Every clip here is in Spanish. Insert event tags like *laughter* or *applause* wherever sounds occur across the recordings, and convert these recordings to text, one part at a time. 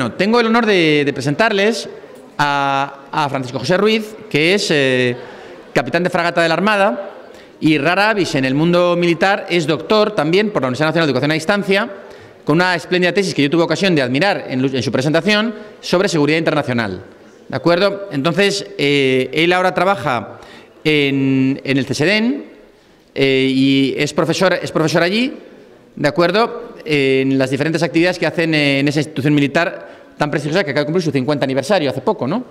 Bueno, tengo el honor de, presentarles a, Francisco José Ruiz, que es eh, capitán de fragata de la Armada y rara avis en el mundo militar, es doctor también por la Universidad Nacional de Educación a Distancia, con una espléndida tesis que yo tuve ocasión de admirar en, su presentación sobre seguridad internacional. ¿De acuerdo? Entonces, eh, él ahora trabaja en, el CSDEN eh, y es profesor, es profesor allí, ¿de acuerdo? en las diferentes actividades que hacen en esa institución militar tan preciosa que acaba de cumplir su 50 aniversario hace poco, ¿no?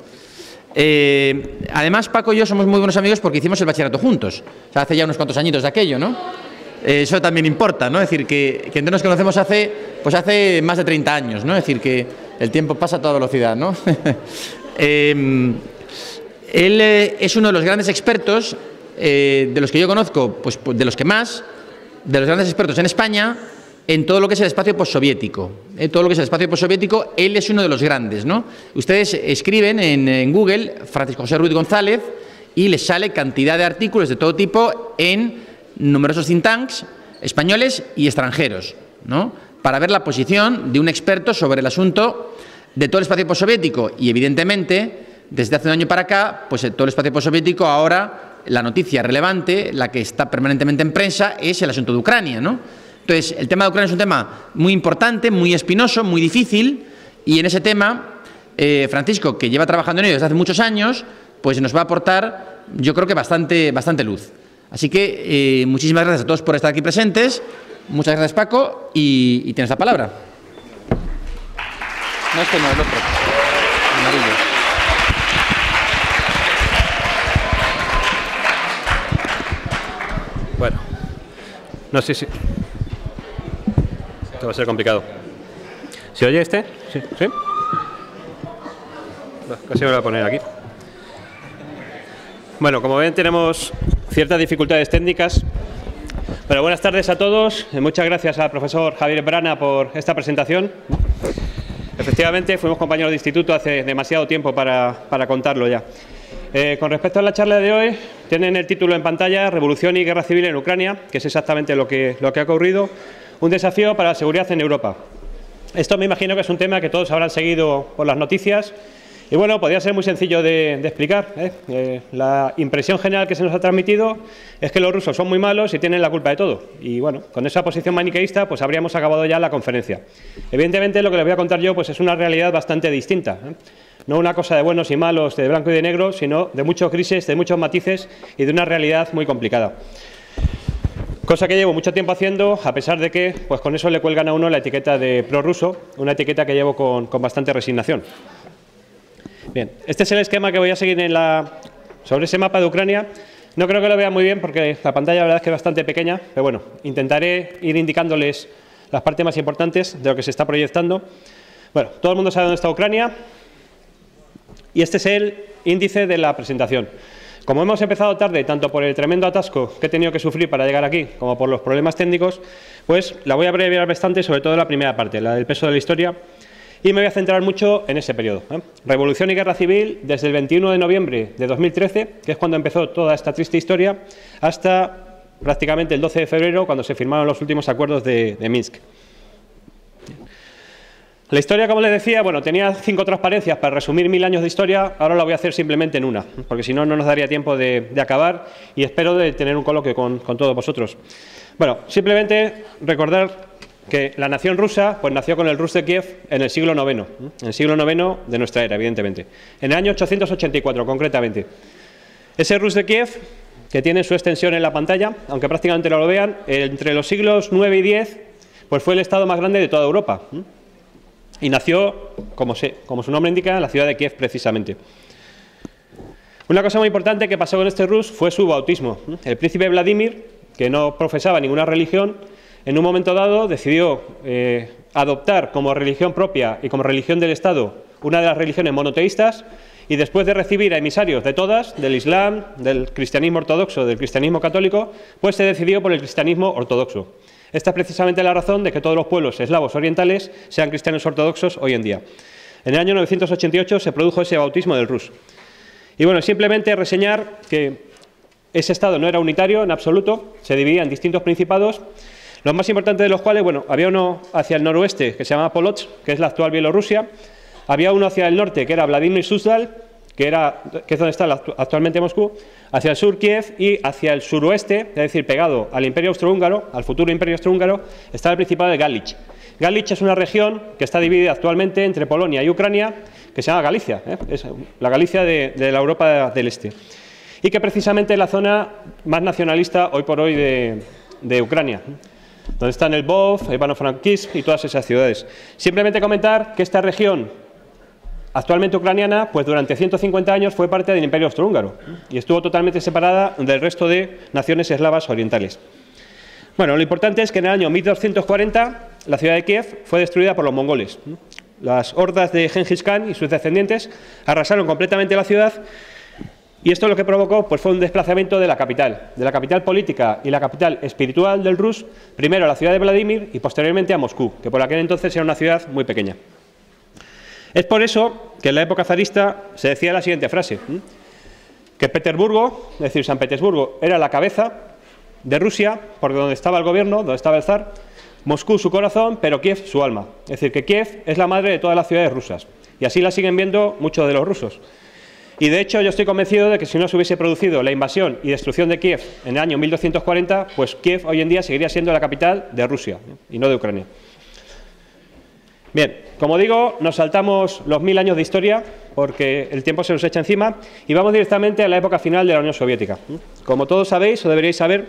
Eh, además, Paco y yo somos muy buenos amigos porque hicimos el bachillerato juntos. O sea, hace ya unos cuantos añitos de aquello, ¿no? Eh, eso también importa, ¿no? Es decir, que, que nos conocemos hace, pues hace más de 30 años, ¿no? Es decir, que el tiempo pasa a toda velocidad, ¿no? *laughs* eh, él eh, es uno de los grandes expertos, eh, de los que yo conozco, pues de los que más, de los grandes expertos en España, en todo lo que es el espacio postsoviético. En eh, todo lo que es el espacio postsoviético, él es uno de los grandes. ¿no? Ustedes escriben en, Google Francisco José Ruiz González y les sale cantidad de artículos de todo tipo en numerosos think tanks españoles y extranjeros, ¿no? para ver la posición de un experto sobre el asunto de todo el espacio postsoviético. Y evidentemente, desde hace un año para acá, pues todo el espacio postsoviético ahora la noticia relevante, la que está permanentemente en prensa, es el asunto de Ucrania, ¿no? Entonces, el tema de Ucrania es un tema muy importante, muy espinoso, muy difícil, y en ese tema, eh, Francisco, que lleva trabajando en ello desde hace muchos años, pues nos va a aportar, yo creo que bastante, bastante luz. Así que eh, muchísimas gracias a todos por estar aquí presentes. Muchas gracias, Paco, y, y tienes la palabra. No, no. Amarillo. No sé si... Esto va a ser complicado. ¿Se oye este? Sí. ¿Sí? Casi me lo voy a poner aquí. Bueno, como ven tenemos ciertas dificultades técnicas. Pero buenas tardes a todos. Muchas gracias al profesor Javier Brana por esta presentación. Efectivamente, fuimos compañeros de instituto hace demasiado tiempo para, para contarlo ya. Eh, con respecto a la charla de hoy, tienen el título en pantalla Revolución y Guerra Civil en Ucrania, que es exactamente lo que, lo que ha ocurrido, un desafío para la seguridad en Europa. Esto me imagino que es un tema que todos habrán seguido por las noticias y bueno, podría ser muy sencillo de, explicar. ¿eh? Eh, la impresión general que se nos ha transmitido es que los rusos son muy malos y tienen la culpa de todo. Y bueno, con esa posición maniqueísta pues habríamos acabado ya la conferencia. Evidentemente lo que les voy a contar yo pues es una realidad bastante distinta. No una cosa de buenos y malos, de blanco y de negro, sino de muchos grises, de muchos matices y de una realidad muy complicada. Cosa que llevo mucho tiempo haciendo, a pesar de que pues con eso le cuelgan a uno la etiqueta de prorruso, una etiqueta que llevo con, con bastante resignación. Bien, este es el esquema que voy a seguir en la, sobre ese mapa de Ucrania. No creo que lo vean muy bien porque la pantalla la verdad es que es bastante pequeña, pero bueno, intentaré ir indicándoles las partes más importantes de lo que se está proyectando. Bueno, todo el mundo sabe dónde está Ucrania y este es el índice de la presentación. Como hemos empezado tarde, tanto por el tremendo atasco que he tenido que sufrir para llegar aquí, como por los problemas técnicos, pues la voy a abreviar bastante, sobre todo la primera parte, la del peso de la historia, y me voy a centrar mucho en ese periodo. ¿eh? Revolución y Guerra Civil desde el 21 de noviembre de 2013, que es cuando empezó toda esta triste historia, hasta prácticamente el 12 de febrero, cuando se firmaron los últimos acuerdos de, de Minsk. La historia, como les decía, bueno, tenía cinco transparencias para resumir mil años de historia, ahora la voy a hacer simplemente en una, porque si no, no nos daría tiempo de, acabar y espero de tener un coloquio con, todos vosotros. Bueno, simplemente recordar que la nación rusa pues nació con el Rus de Kiev en el siglo IX, en el siglo IX de nuestra era, evidentemente, en el año 884 concretamente. Ese Rus de Kiev, que tiene su extensión en la pantalla, aunque prácticamente no lo vean, entre los siglos 9 y 10, pues fue el estado más grande de toda Europa. Y nació, como, su nombre indica, en la ciudad de Kiev precisamente. Una cosa muy importante que pasó con este Rus fue su bautismo. El príncipe Vladimir, que no profesaba ninguna religión, en un momento dado decidió eh, adoptar como religión propia y como religión del Estado una de las religiones monoteístas y después de recibir a emisarios de todas, del Islam, del cristianismo ortodoxo, del cristianismo católico, pues se decidió por el cristianismo ortodoxo. Esta es precisamente la razón de que todos los pueblos eslavos orientales sean cristianos ortodoxos hoy en día. En el año 988 se produjo ese bautismo del Rus. Y bueno, simplemente reseñar que ese Estado no era unitario en absoluto, se dividía en distintos principados, los más importantes de los cuales, bueno, había uno hacia el noroeste que se llama Polotsk, que es la actual Bielorrusia, Había uno hacia el norte, que era Vladimir Suzdal, que, era, que es donde está actualmente Moscú, hacia el sur Kiev y hacia el suroeste, es decir, pegado al Imperio Austrohúngaro, al futuro Imperio Austrohúngaro, está el Principado de Galich. Galich es una región que está dividida actualmente entre Polonia y Ucrania, que se llama Galicia, ¿eh? es la Galicia de, la Europa del Este, y que precisamente es la zona más nacionalista hoy por hoy de, Ucrania donde están el Bov, Ivano-Frankivsk y todas esas ciudades. Simplemente comentar que esta región actualmente ucraniana, pues durante 150 años fue parte del Imperio Austrohúngaro y estuvo totalmente separada del resto de naciones eslavas orientales. Bueno, lo importante es que en el año 1240 la ciudad de Kiev fue destruida por los mongoles. Las hordas de Genghis Khan y sus descendientes arrasaron completamente la ciudad y esto lo que provocó pues, fue un desplazamiento de la capital, de la capital política y la capital espiritual del Rus, primero a la ciudad de Vladimir y posteriormente a Moscú, que por aquel entonces era una ciudad muy pequeña. Es por eso que en la época zarista se decía la siguiente frase, que Petersburgo, es decir, San Petersburgo, era la cabeza de Rusia, porque donde estaba el gobierno, donde estaba el zar, Moscú su corazón, pero Kiev su alma. Es decir, que Kiev es la madre de todas las ciudades rusas. Y así la siguen viendo muchos de los rusos. Y de hecho yo estoy convencido de que si no se hubiese producido la invasión y destrucción de Kiev en el año 1240, pues Kiev hoy en día seguiría siendo la capital de Rusia y no de Ucrania. Bien, como digo, nos saltamos los mil años de historia porque el tiempo se nos echa encima y vamos directamente a la época final de la Unión Soviética. Como todos sabéis o deberíais saber,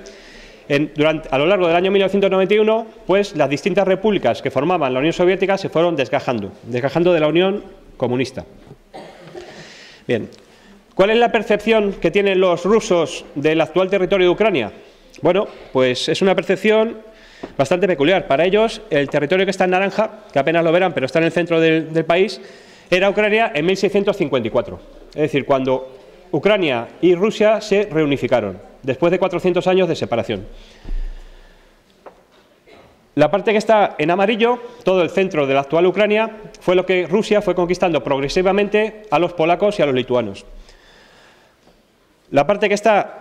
a lo largo del año 1991, pues las distintas repúblicas que formaban la Unión Soviética se fueron desgajando, desgajando de la Unión Comunista. Bien, ¿cuál es la percepción que tienen los rusos del actual territorio de Ucrania? Bueno, pues es una percepción bastante peculiar. Para ellos, el territorio que está en naranja, que apenas lo verán, pero está en el centro del, país, era Ucrania en 1654. Es decir, cuando Ucrania y Rusia se reunificaron, después de 400 años de separación. La parte que está en amarillo, todo el centro de la actual Ucrania, fue lo que Rusia fue conquistando progresivamente a los polacos y a los lituanos. La parte que está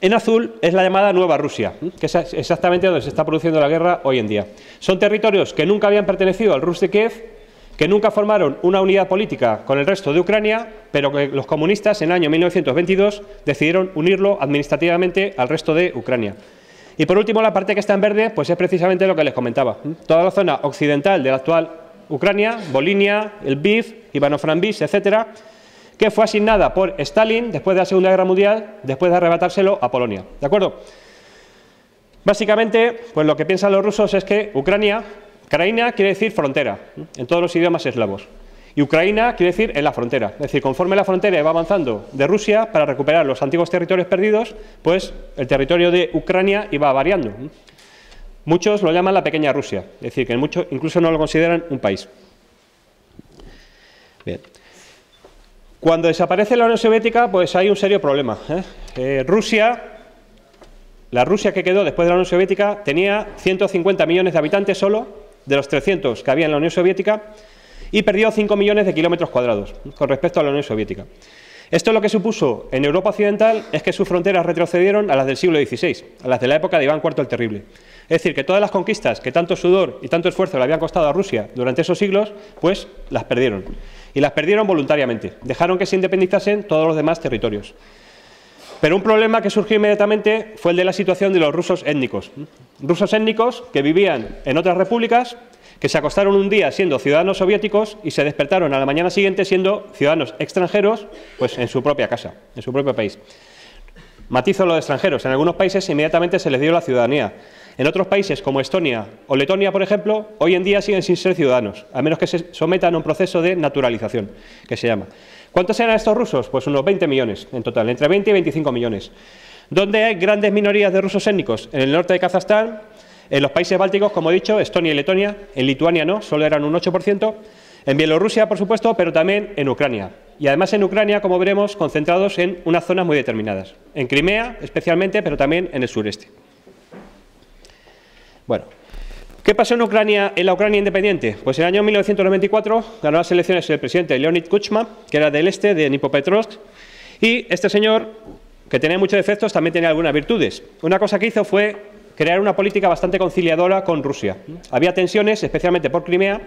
en azul es la llamada Nueva Rusia, que es exactamente donde se está produciendo la guerra hoy en día. Son territorios que nunca habían pertenecido al Rus de Kiev, que nunca formaron una unidad política con el resto de Ucrania, pero que los comunistas en el año 1922 decidieron unirlo administrativamente al resto de Ucrania. Y por último, la parte que está en verde, pues es precisamente lo que les comentaba. Toda la zona occidental de la actual Ucrania, Bolinia, el BIF, Ivano-Frankivsk, etcétera, que fue asignada por Stalin después de la Segunda Guerra Mundial, después de arrebatárselo a Polonia. ¿De acuerdo? Básicamente, pues lo que piensan los rusos es que Ucrania, Ucrania quiere decir frontera, en todos los idiomas eslavos. Y Ucrania quiere decir en la frontera. Es decir, conforme la frontera va avanzando de Rusia para recuperar los antiguos territorios perdidos, pues el territorio de Ucrania iba variando. Muchos lo llaman la pequeña Rusia, es decir, que muchos incluso no lo consideran un país. Bien. Cuando desaparece la Unión Soviética, pues hay un serio problema. ¿eh? Eh, Rusia, la Rusia que quedó después de la Unión Soviética, tenía 150 millones de habitantes solo, de los 300 que había en la Unión Soviética, y perdió 5 millones de kilómetros cuadrados con respecto a la Unión Soviética. Esto lo que supuso en Europa Occidental es que sus fronteras retrocedieron a las del siglo XVI, a las de la época de Iván IV el Terrible. Es decir, que todas las conquistas que tanto sudor y tanto esfuerzo le habían costado a Rusia durante esos siglos, pues las perdieron y las perdieron voluntariamente. Dejaron que se independizasen todos los demás territorios. Pero un problema que surgió inmediatamente fue el de la situación de los rusos étnicos. Rusos étnicos que vivían en otras repúblicas, que se acostaron un día siendo ciudadanos soviéticos y se despertaron a la mañana siguiente siendo ciudadanos extranjeros, pues en su propia casa, en su propio país. Matizo lo de extranjeros. En algunos países inmediatamente se les dio la ciudadanía. En otros países como Estonia o Letonia, por ejemplo, hoy en día siguen sin ser ciudadanos, a menos que se sometan a un proceso de naturalización, que se llama. ¿Cuántos eran estos rusos? Pues unos 20 millones en total, entre 20 y 25 millones. ¿Dónde hay grandes minorías de rusos étnicos? En el norte de Kazajstán, en los países bálticos, como he dicho, Estonia y Letonia, en Lituania no, solo eran un 8%, en Bielorrusia, por supuesto, pero también en Ucrania. Y además en Ucrania, como veremos, concentrados en unas zonas muy determinadas. En Crimea, especialmente, pero también en el sureste. Bueno, ¿qué pasó en Ucrania, en la Ucrania independiente? Pues en el año 1994 ganó las elecciones el presidente Leonid Kuchma, que era del este, de Nipopetrovsk, y este señor, que tenía muchos defectos, también tenía algunas virtudes. Una cosa que hizo fue crear una política bastante conciliadora con Rusia. Había tensiones, especialmente por Crimea,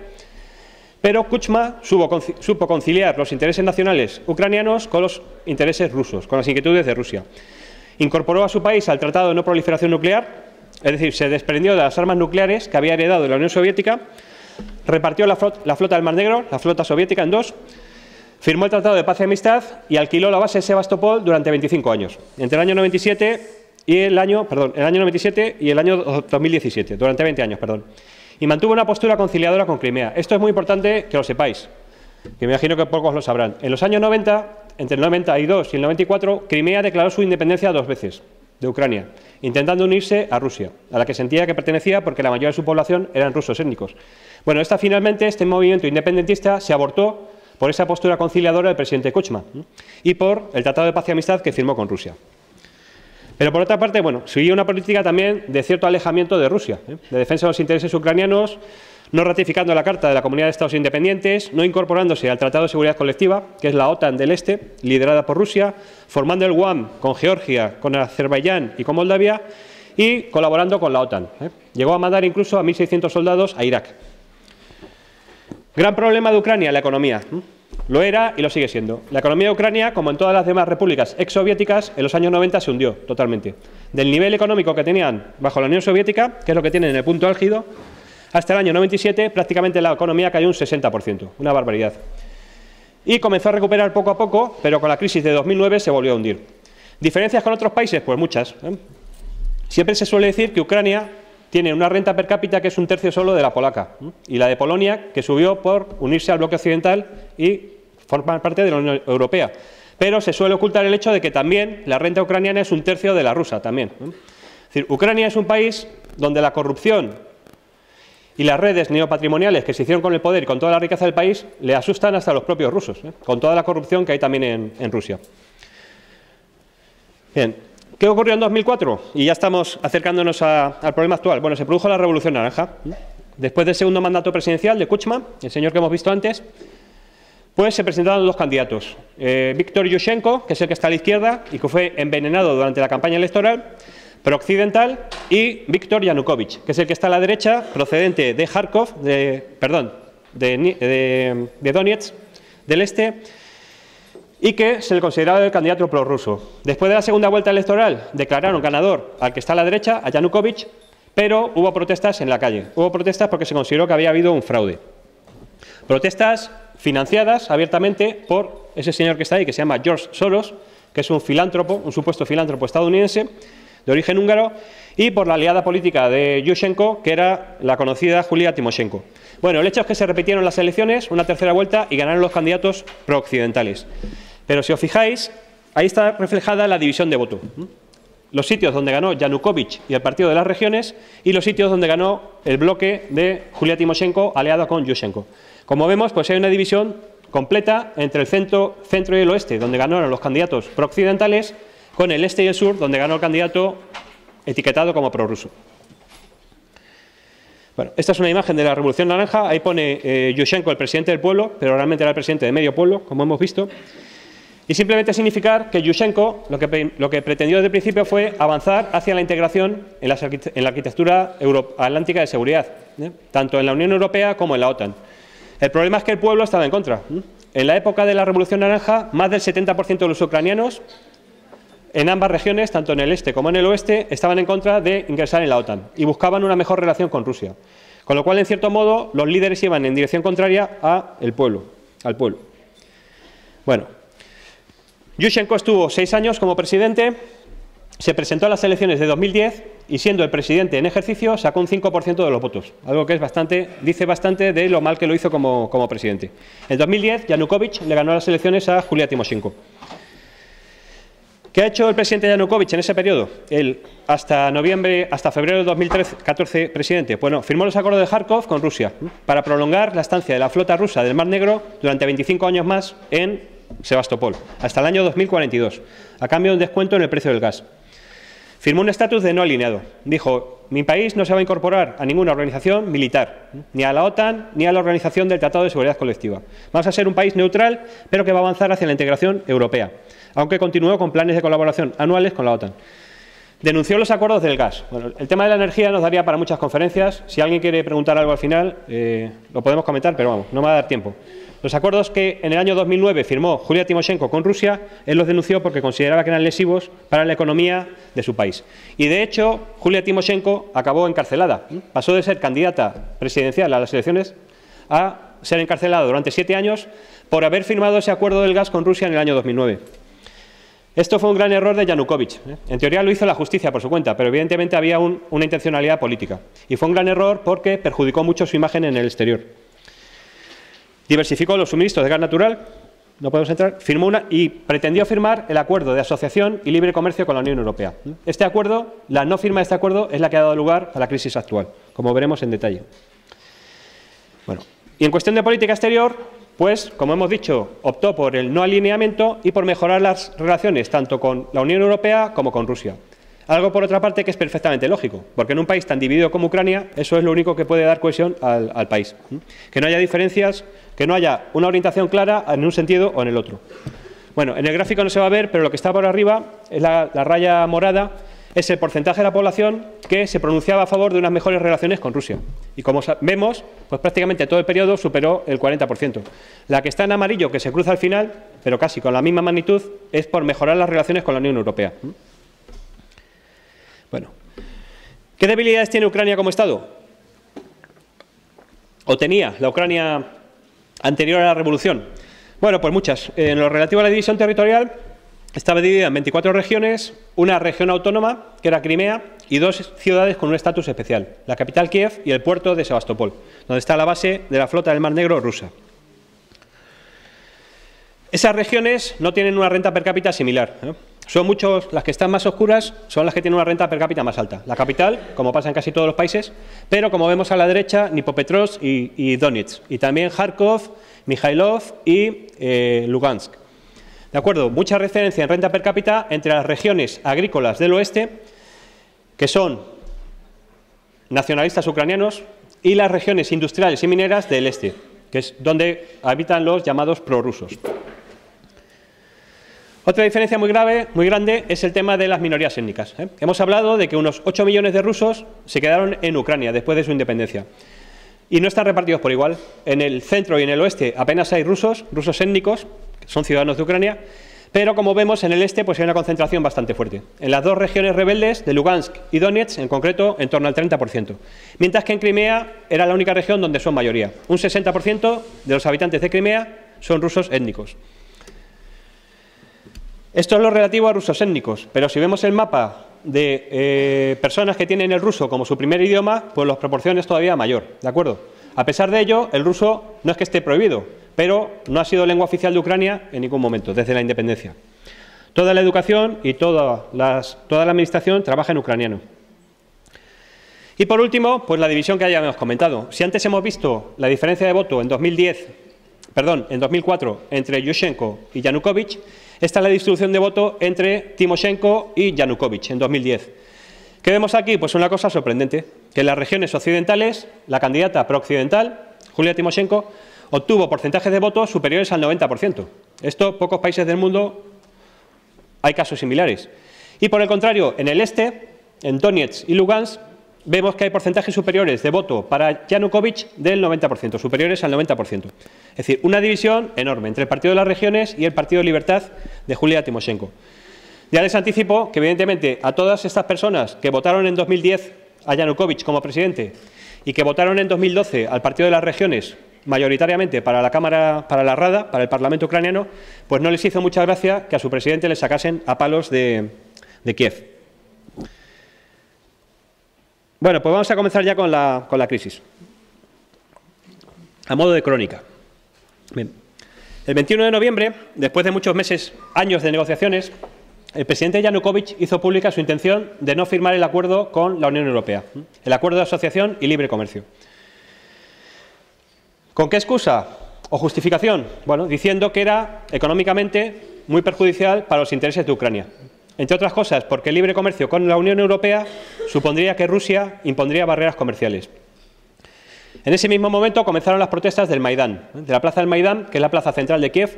Pero Kuchma supo conciliar los intereses nacionales ucranianos con los intereses rusos, con las inquietudes de Rusia. Incorporó a su país al Tratado de No Proliferación Nuclear, es decir, se desprendió de las armas nucleares que había heredado la Unión Soviética, repartió la flota, del Mar Negro, la flota soviética, en dos, firmó el Tratado de Paz y Amistad y alquiló la base de Sebastopol durante 25 años, entre el año 97 y el año, perdón, el año 97 y el año 2017, durante 20 años, perdón. Y mantuvo una postura conciliadora con Crimea. Esto es muy importante que lo sepáis, que me imagino que pocos lo sabrán. En los años 90, entre el 92 y el 94, Crimea declaró su independencia dos veces de Ucrania, intentando unirse a Rusia, a la que sentía que pertenecía porque la mayoría de su población eran rusos étnicos. Bueno, esta, finalmente este movimiento independentista se abortó por esa postura conciliadora del presidente Kuchma y por el Tratado de Paz y Amistad que firmó con Rusia. Pero por otra parte, bueno, siguió una política también de cierto alejamiento de Rusia, ¿eh? de defensa de los intereses ucranianos, no ratificando la Carta de la Comunidad de Estados Independientes, no incorporándose al Tratado de Seguridad Colectiva, que es la OTAN del Este, liderada por Rusia, formando el UAM con Georgia, con Azerbaiyán y con Moldavia, y colaborando con la OTAN. ¿eh? Llegó a mandar incluso a 1.600 soldados a Irak. Gran problema de Ucrania, la economía. Lo era y lo sigue siendo. La economía de Ucrania, como en todas las demás repúblicas exsoviéticas, en los años 90 se hundió totalmente. Del nivel económico que tenían bajo la Unión Soviética, que es lo que tienen en el punto álgido, hasta el año 97 prácticamente la economía cayó un 60%, una barbaridad. Y comenzó a recuperar poco a poco, pero con la crisis de 2009 se volvió a hundir. ¿Diferencias con otros países? Pues muchas. ¿eh? Siempre se suele decir que Ucrania tiene una renta per cápita que es un tercio solo de la polaca ¿eh? y la de Polonia que subió por unirse al bloque occidental y formar parte de la Unión Europea. Pero se suele ocultar el hecho de que también la renta ucraniana es un tercio de la rusa también. ¿eh? Es decir, Ucrania es un país donde la corrupción y las redes neopatrimoniales que se hicieron con el poder y con toda la riqueza del país le asustan hasta a los propios rusos, ¿eh? con toda la corrupción que hay también en, Rusia. Bien, ¿qué ocurrió en 2004? Y ya estamos acercándonos al problema actual. Bueno, se produjo la Revolución Naranja. Después del segundo mandato presidencial de Kuchma, el señor que hemos visto antes, pues se presentaron dos candidatos. Eh, Víctor Yushchenko, que es el que está a la izquierda y que fue envenenado durante la campaña electoral, prooccidental, y Víctor Yanukovych, que es el que está a la derecha, procedente de Kharkov, de, perdón, de, Donetsk, del este, y que se le consideraba el candidato prorruso. Después de la segunda vuelta electoral, declararon ganador al que está a la derecha, a Yanukovych, pero hubo protestas en la calle. Hubo protestas porque se consideró que había habido un fraude. Protestas financiadas abiertamente por ese señor que está ahí, que se llama George Soros, que es un filántropo, un supuesto filántropo estadounidense, de origen húngaro, y por la aliada política de Yushchenko, que era la conocida Julia Timoshenko. Bueno, el hecho es que se repitieron las elecciones, una tercera vuelta, y ganaron los candidatos prooccidentales. Pero si os fijáis, ahí está reflejada la división de voto. Los sitios donde ganó Yanukovych y el Partido de las Regiones, y los sitios donde ganó el bloque de Julia Timoshenko, aliado con Yushchenko. Como vemos, pues hay una división completa entre el centro, centro y el oeste, donde ganaron los candidatos prooccidentales, con el este y el sur, donde ganó el candidato etiquetado como prorruso. Bueno, esta es una imagen de la Revolución Naranja. Ahí pone eh, Yushchenko, el presidente del pueblo, pero realmente era el presidente de medio pueblo, como hemos visto. Y simplemente significar que Yushchenko lo que, lo que pretendió desde el principio fue avanzar hacia la integración en, la arquitectura atlántica de seguridad, ¿eh? tanto en la Unión Europea como en la OTAN. El problema es que el pueblo estaba en contra. ¿eh? En la época de la Revolución Naranja, más del 70% de los ucranianos en ambas regiones, tanto en el este como en el oeste, estaban en contra de ingresar en la OTAN y buscaban una mejor relación con Rusia. Con lo cual, en cierto modo, los líderes iban en dirección contraria al pueblo, al pueblo. Bueno, Yushchenko estuvo seis años como presidente, se presentó a las elecciones de 2010 y siendo el presidente en ejercicio sacó un 5% de los votos, algo que es bastante, dice bastante de lo mal que lo hizo como, como presidente. En 2010 Yanukovych le ganó las elecciones a Julia Timoshenko. ¿Qué ha hecho el presidente Yanukovych en ese periodo? Él, hasta noviembre, hasta febrero de 2014, presidente. Bueno, firmó los acuerdos de Kharkov con Rusia para prolongar la estancia de la flota rusa del Mar Negro durante 25 años más en Sebastopol, hasta el año 2042, a cambio de un descuento en el precio del gas. Firmó un estatus de no alineado. Dijo, mi país no se va a incorporar a ninguna organización militar, ni a la OTAN, ni a la Organización del Tratado de Seguridad Colectiva. Vamos a ser un país neutral, pero que va a avanzar hacia la integración europea aunque continuó con planes de colaboración anuales con la OTAN. denunció los acuerdos del gas. Bueno, el tema de la energía nos daría para muchas conferencias. Si alguien quiere preguntar algo al final, eh, lo podemos comentar, pero vamos, no me va a dar tiempo. Los acuerdos que en el año 2009 firmó Julia Timoshenko con Rusia, él los denunció porque consideraba que eran lesivos para la economía de su país. Y de hecho, Julia Timoshenko acabó encarcelada. Pasó de ser candidata presidencial a las elecciones a ser encarcelada durante siete años por haber firmado ese acuerdo del gas con Rusia en el año 2009. Esto fue un gran error de Yanukovych. ¿eh? En teoría lo hizo la justicia por su cuenta, pero evidentemente había una intencionalidad política. Y fue un gran error porque perjudicó mucho su imagen en el exterior. Diversificó los suministros de gas natural, no podemos entrar, firmó una y pretendió firmar el acuerdo de asociación y libre comercio con la Unión Europea. Este acuerdo, la no firma de este acuerdo, es la que ha dado lugar a la crisis actual, como veremos en detalle. Bueno, y en cuestión de política exterior, pues, como hemos dicho, optó por el no alineamiento y por mejorar las relaciones tanto con la Unión Europea como con Rusia. Algo, por otra parte, que es perfectamente lógico, porque en un país tan dividido como Ucrania, eso es lo único que puede dar cohesión al, país. Que no haya diferencias, que no haya una orientación clara en un sentido o en el otro. Bueno, en el gráfico no se va a ver, pero lo que está por arriba es la raya morada, es el porcentaje de la población que se pronunciaba a favor de unas mejores relaciones con Rusia. Y como vemos, pues prácticamente todo el periodo superó el 40%. La que está en amarillo, que se cruza al final, pero casi con la misma magnitud, es por mejorar las relaciones con la Unión Europea. Bueno, ¿qué debilidades tiene Ucrania como Estado? ¿O tenía la Ucrania anterior a la revolución? Bueno, pues muchas. En lo relativo a la división territorial, estaba dividida en 24 regiones, una región autónoma, que era Crimea, y dos ciudades con un estatus especial, la capital Kiev y el puerto de Sebastopol, donde está la base de la flota del Mar Negro rusa. Esas regiones no tienen una renta per cápita similar. Son muchos, las que están más oscuras son las que tienen una renta per cápita más alta. La capital, como pasa en casi todos los países, pero como vemos a la derecha, Nipopetrovsk y, Donetsk, y también Kharkov, Mikhailov y eh, Lugansk. ¿De acuerdo? Mucha referencia en renta per cápita entre las regiones agrícolas del oeste, que son nacionalistas ucranianos, y las regiones industriales y mineras del este, que es donde habitan los llamados prorrusos. Otra diferencia muy grave, muy grande, es el tema de las minorías étnicas. ¿eh? Hemos hablado de que unos 8 millones de rusos se quedaron en Ucrania después de su independencia. Y no están repartidos por igual. En el centro y en el oeste apenas hay rusos, rusos étnicos, son ciudadanos de Ucrania, pero como vemos en el este pues hay una concentración bastante fuerte. En las dos regiones rebeldes de Lugansk y Donetsk, en concreto, en torno al 30%. Mientras que en Crimea era la única región donde son mayoría. Un 60% de los habitantes de Crimea son rusos étnicos. Esto es lo relativo a rusos étnicos, pero si vemos el mapa de eh, personas que tienen el ruso como su primer idioma, pues las proporciones todavía mayor, ¿de acuerdo? A pesar de ello, el ruso no es que esté prohibido, pero no ha sido lengua oficial de Ucrania en ningún momento, desde la independencia. Toda la educación y toda, la administración trabaja en ucraniano. Y por último, pues la división que ya hemos comentado. Si antes hemos visto la diferencia de voto en 2010, perdón, en 2004 entre Yushchenko y Yanukovych, esta es la distribución de voto entre Timoshenko y Yanukovych en 2010. ¿Qué vemos aquí? Pues una cosa sorprendente, que en las regiones occidentales, la candidata pro-occidental, Julia Timoshenko, obtuvo porcentajes de votos superiores al 90%. Esto, pocos países del mundo hay casos similares. Y por el contrario, en el este, en Donetsk y Lugansk, vemos que hay porcentajes superiores de voto para Yanukovych del 90%, superiores al 90%. Es decir, una división enorme entre el Partido de las Regiones y el Partido de Libertad de Julia Timoshenko. Ya les anticipo que, evidentemente, a todas estas personas que votaron en 2010 a Yanukovych como presidente y que votaron en 2012 al Partido de las Regiones mayoritariamente para la Cámara, para la Rada, para el Parlamento ucraniano, pues no les hizo mucha gracia que a su presidente le sacasen a palos de, Kiev. Bueno, pues vamos a comenzar ya con la, con la crisis. A modo de crónica. El 21 de noviembre, después de muchos meses, años de negociaciones, el presidente Yanukovych hizo pública su intención de no firmar el acuerdo con la Unión Europea, el acuerdo de asociación y libre comercio. ¿Con qué excusa o justificación? Bueno, diciendo que era económicamente muy perjudicial para los intereses de Ucrania. Entre otras cosas, porque el libre comercio con la Unión Europea supondría que Rusia impondría barreras comerciales. En ese mismo momento comenzaron las protestas del Maidán, de la plaza del Maidán, que es la plaza central de Kiev,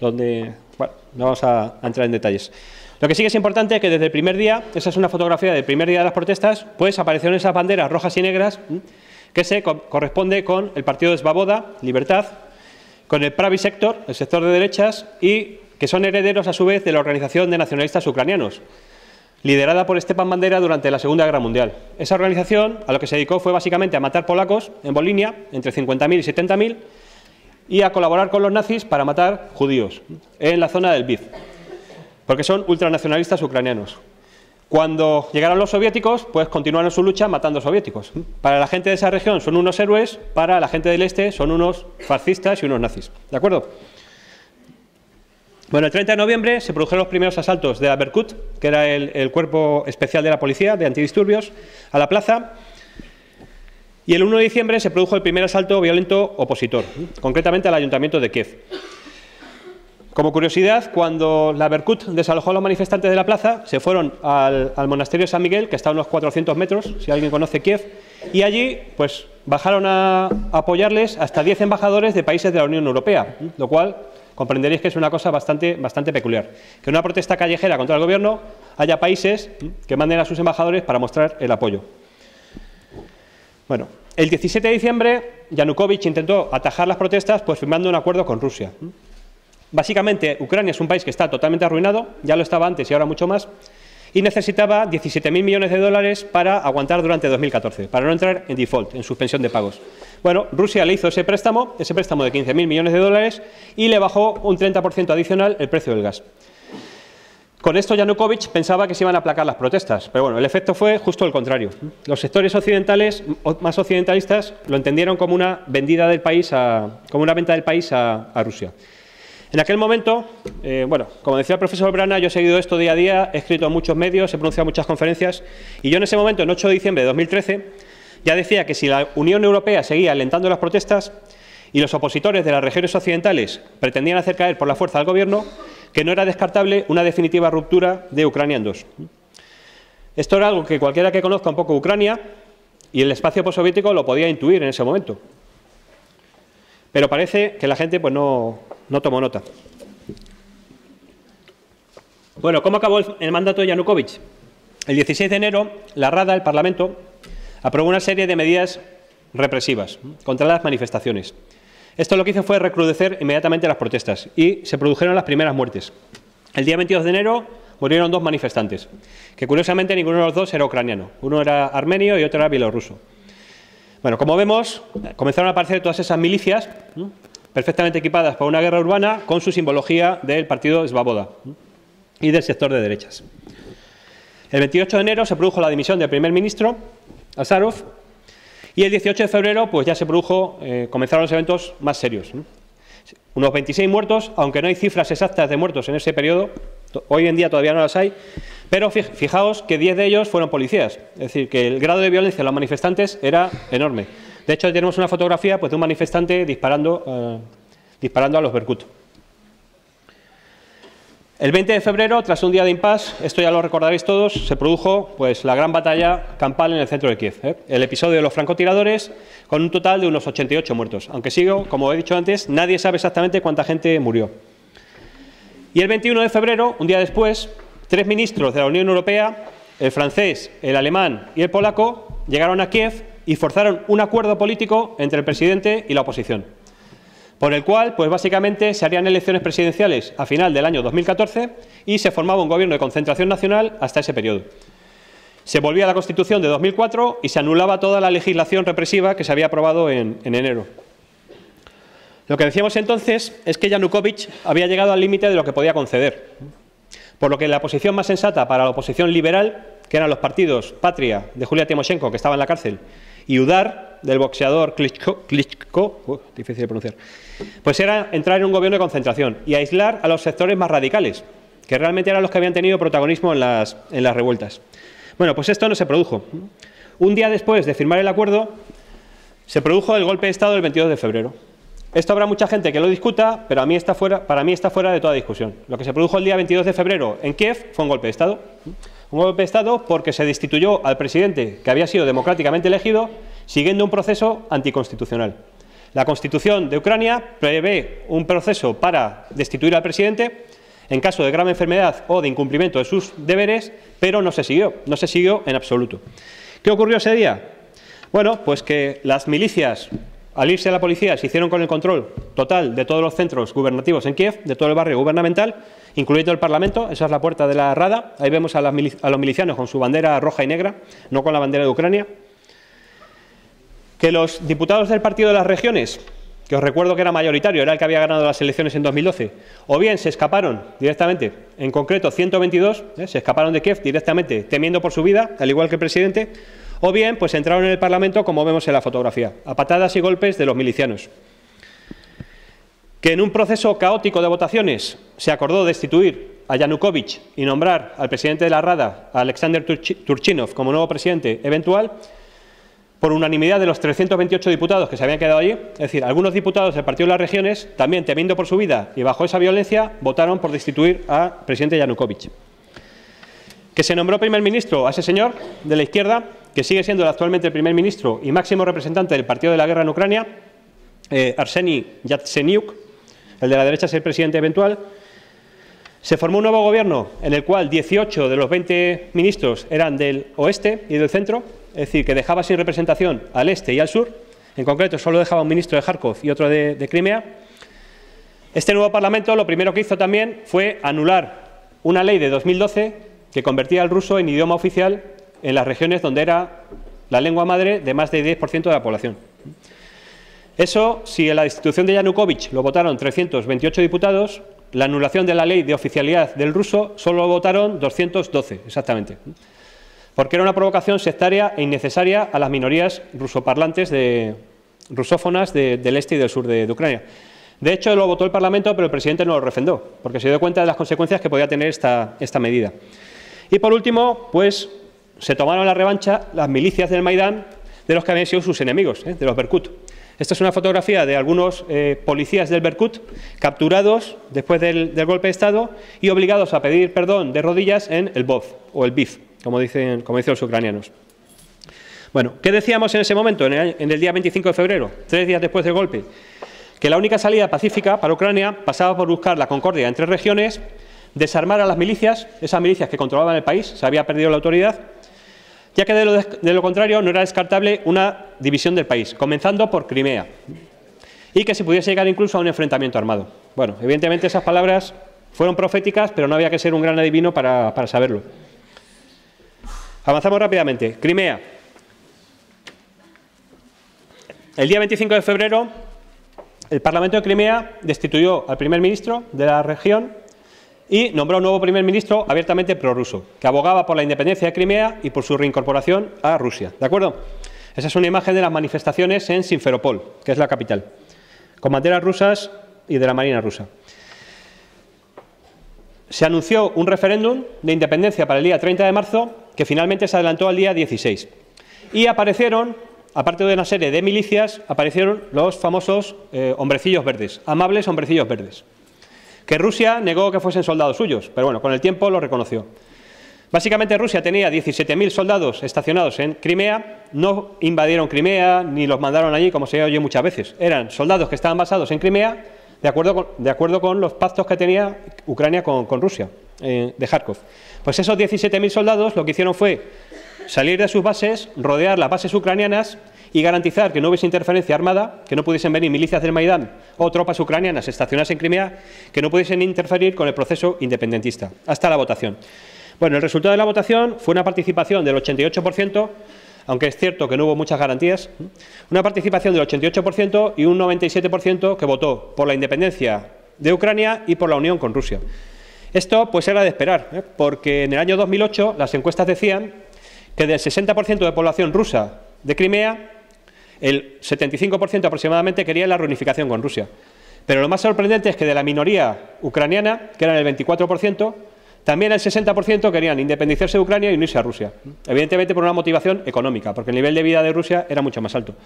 donde, bueno, no vamos a, entrar en detalles. Lo que sí que es importante es que desde el primer día, esa es una fotografía del primer día de las protestas, pues aparecieron esas banderas rojas y negras que se corresponde con el partido de Svaboda, Libertad, con el Pravi Sector, el sector de derechas, y que son herederos a su vez de la Organización de Nacionalistas Ucranianos, liderada por Stepan Bandera durante la Segunda Guerra Mundial. Esa organización a lo que se dedicó fue básicamente a matar polacos en Bolinia, entre 50.000 y 70.000, y a colaborar con los nazis para matar judíos en la zona del Viz porque son ultranacionalistas ucranianos. Cuando llegaron los soviéticos, pues continuaron su lucha matando soviéticos. Para la gente de esa región son unos héroes, para la gente del este son unos fascistas y unos nazis. ¿De acuerdo? Bueno, el 30 de noviembre se produjeron los primeros asaltos de la Berkut, que era el, el cuerpo especial de la policía de antidisturbios, a la plaza. Y el 1 de diciembre se produjo el primer asalto violento opositor, concretamente al ayuntamiento de Kiev. Como curiosidad, cuando la Berkut desalojó a los manifestantes de la plaza, se fueron al, monasterio de San Miguel, que está a unos 400 metros, si alguien conoce Kiev, y allí pues, bajaron a, apoyarles hasta 10 embajadores de países de la Unión Europea, lo cual comprenderéis que es una cosa bastante, bastante peculiar. Que una protesta callejera contra el gobierno haya países que manden a sus embajadores para mostrar el apoyo. Bueno, el 17 de diciembre Yanukovych intentó atajar las protestas pues firmando un acuerdo con Rusia. Básicamente, Ucrania es un país que está totalmente arruinado, ya lo estaba antes y ahora mucho más, y necesitaba 17.000 millones de dólares para aguantar durante 2014, para no entrar en default, en suspensión de pagos. Bueno, Rusia le hizo ese préstamo, ese préstamo de 15.000 millones de dólares, y le bajó un 30% adicional el precio del gas. Con esto Yanukovych pensaba que se iban a aplacar las protestas, pero bueno, el efecto fue justo el contrario. Los sectores occidentales, más occidentalistas, lo entendieron como una vendida del país como una venta del país a Rusia. En aquel momento, eh, bueno, como decía el profesor Brana, yo he seguido esto día a día, he escrito en muchos medios, he pronunciado muchas conferencias, y yo en ese momento, en 8 de diciembre de 2013, ya decía que si la Unión Europea seguía alentando las protestas y los opositores de las regiones occidentales pretendían hacer caer por la fuerza al gobierno, que no era descartable una definitiva ruptura de Ucrania en dos. Esto era algo que cualquiera que conozca un poco Ucrania y el espacio postsoviético lo podía intuir en ese momento. Pero parece que la gente pues, no, no tomó nota. Bueno, ¿cómo acabó el, mandato de Yanukovych? El 16 de enero, la Rada, el Parlamento, aprobó una serie de medidas represivas contra las manifestaciones. Esto lo que hizo fue recrudecer inmediatamente las protestas y se produjeron las primeras muertes. El día 22 de enero murieron dos manifestantes, que curiosamente ninguno de los dos era ucraniano. Uno era armenio y otro era bielorruso. Bueno, como vemos, comenzaron a aparecer todas esas milicias perfectamente equipadas para una guerra urbana con su simbología del partido Svaboda y del sector de derechas. El 28 de enero se produjo la dimisión del primer ministro, Azarov, y el 18 de febrero pues ya se produjo, eh, comenzaron los eventos más serios. Unos 26 muertos, aunque no hay cifras exactas de muertos en ese periodo, hoy en día todavía no las hay, pero fijaos que 10 de ellos fueron policías, es decir, que el grado de violencia de los manifestantes era enorme. De hecho, tenemos una fotografía pues, de un manifestante disparando, eh, disparando a los Berkut. El 20 de febrero, tras un día de impas, esto ya lo recordaréis todos, se produjo pues, la gran batalla campal en el centro de Kiev. ¿eh? El episodio de los francotiradores, con un total de unos 88 muertos. Aunque sigo, como he dicho antes, nadie sabe exactamente cuánta gente murió. Y el 21 de febrero, un día después, tres ministros de la Unión Europea, el francés, el alemán y el polaco, llegaron a Kiev y forzaron un acuerdo político entre el presidente y la oposición, por el cual, pues básicamente, se harían elecciones presidenciales a final del año 2014 y se formaba un gobierno de concentración nacional hasta ese periodo. Se volvía a la Constitución de 2004 y se anulaba toda la legislación represiva que se había aprobado en, en enero. Lo que decíamos entonces es que Yanukovych había llegado al límite de lo que podía conceder, por lo que la posición más sensata para la oposición liberal, que eran los partidos Patria de Julia Timoshenko, que estaba en la cárcel, y Udar, del boxeador Klitschko, difícil de pronunciar, pues era entrar en un gobierno de concentración y aislar a los sectores más radicales, que realmente eran los que habían tenido protagonismo en las, en las revueltas. Bueno, pues esto no se produjo. Un día después de firmar el acuerdo, se produjo el golpe de Estado el 22 de febrero. Esto habrá mucha gente que lo discuta, pero a mí está fuera, para mí está fuera de toda discusión. Lo que se produjo el día 22 de febrero en Kiev fue un golpe de Estado. Un golpe de Estado porque se destituyó al presidente que había sido democráticamente elegido siguiendo un proceso anticonstitucional. La Constitución de Ucrania prevé un proceso para destituir al presidente en caso de grave enfermedad o de incumplimiento de sus deberes, pero no se siguió, no se siguió en absoluto. ¿Qué ocurrió ese día? Bueno, pues que las milicias, al irse a la policía, se hicieron con el control total de todos los centros gubernativos en Kiev, de todo el barrio gubernamental, incluido el Parlamento, esa es la puerta de la Rada, ahí vemos a, los milicianos con su bandera roja y negra, no con la bandera de Ucrania, que los diputados del Partido de las Regiones que os recuerdo que era mayoritario, era el que había ganado las elecciones en 2012, o bien se escaparon directamente, en concreto 122, ¿eh? se escaparon de Kiev directamente temiendo por su vida, al igual que el presidente, o bien pues entraron en el Parlamento como vemos en la fotografía, a patadas y golpes de los milicianos. Que en un proceso caótico de votaciones se acordó destituir a Yanukovych y nombrar al presidente de la Rada, Alexander Turchinov, como nuevo presidente eventual, por unanimidad de los 328 diputados que se habían quedado allí, es decir, algunos diputados del Partido de las Regiones, también temiendo por su vida y bajo esa violencia, votaron por destituir al presidente Yanukovych. Que se nombró primer ministro a ese señor de la izquierda, que sigue siendo actualmente el primer ministro y máximo representante del Partido de la Guerra en Ucrania, eh, Arseny Yatsenyuk, el de la derecha es el presidente eventual. Se formó un nuevo gobierno en el cual 18 de los 20 ministros eran del oeste y del centro, es decir, que dejaba sin representación al este y al sur, en concreto solo dejaba un ministro de Kharkov y otro de, Crimea. Este nuevo Parlamento lo primero que hizo también fue anular una ley de 2012 que convertía el ruso en idioma oficial en las regiones donde era la lengua madre de más del 10% de la población. Eso, si en la destitución de Yanukovych lo votaron 328 diputados, la anulación de la ley de oficialidad del ruso solo lo votaron 212, exactamente porque era una provocación sectaria e innecesaria a las minorías rusoparlantes de, rusófonas del este y del sur de, Ucrania. De hecho, lo votó el Parlamento, pero el presidente no lo refrendó, porque se dio cuenta de las consecuencias que podía tener esta, medida. Y por último, pues se tomaron la revancha las milicias del Maidán de los que habían sido sus enemigos, ¿eh? de los Berkut. Esta es una fotografía de algunos eh, policías del Berkut capturados después del, golpe de Estado y obligados a pedir perdón de rodillas en el BOV o el BIF como dicen, como dicen los ucranianos. Bueno, ¿qué decíamos en ese momento, en el, día 25 de febrero, tres días después del golpe? Que la única salida pacífica para Ucrania pasaba por buscar la concordia entre regiones, desarmar a las milicias, esas milicias que controlaban el país, se había perdido la autoridad, ya que de lo, contrario no era descartable una división del país, comenzando por Crimea, y que se pudiese llegar incluso a un enfrentamiento armado. Bueno, evidentemente esas palabras fueron proféticas, pero no había que ser un gran adivino para, para saberlo. Avanzamos rápidamente. Crimea. El día 25 de febrero, el Parlamento de Crimea destituyó al primer ministro de la región y nombró un nuevo primer ministro abiertamente prorruso, que abogaba por la independencia de Crimea y por su reincorporación a Rusia. ¿De acuerdo? Esa es una imagen de las manifestaciones en Simferopol, que es la capital, con banderas rusas y de la Marina rusa se anunció un referéndum de independencia para el día 30 de marzo, que finalmente se adelantó al día 16. Y aparecieron, aparte de una serie de milicias, aparecieron los famosos eh, hombrecillos verdes, amables hombrecillos verdes, que Rusia negó que fuesen soldados suyos, pero bueno, con el tiempo lo reconoció. Básicamente Rusia tenía 17.000 soldados estacionados en Crimea, no invadieron Crimea ni los mandaron allí como se oye muchas veces. Eran soldados que estaban basados en Crimea de acuerdo con, de acuerdo con los pactos que tenía Ucrania con, Rusia, eh, de Kharkov. Pues esos 17.000 soldados lo que hicieron fue salir de sus bases, rodear las bases ucranianas y garantizar que no hubiese interferencia armada, que no pudiesen venir milicias del Maidán o tropas ucranianas estacionadas en Crimea, que no pudiesen interferir con el proceso independentista, hasta la votación. Bueno, el resultado de la votación fue una participación del 88%, aunque es cierto que no hubo muchas garantías, una participación del 88% y un 97% que votó por la independencia de Ucrania y por la unión con Rusia. Esto pues era de esperar, ¿eh? porque en el año 2008 las encuestas decían que del 60% de población rusa de Crimea, el 75% aproximadamente quería la reunificación con Rusia. Pero lo más sorprendente es que de la minoría ucraniana, que eran el 24%, también el 60% querían independizarse de Ucrania y unirse a Rusia. Evidentemente por una motivación económica, porque el nivel de vida de Rusia era mucho más alto.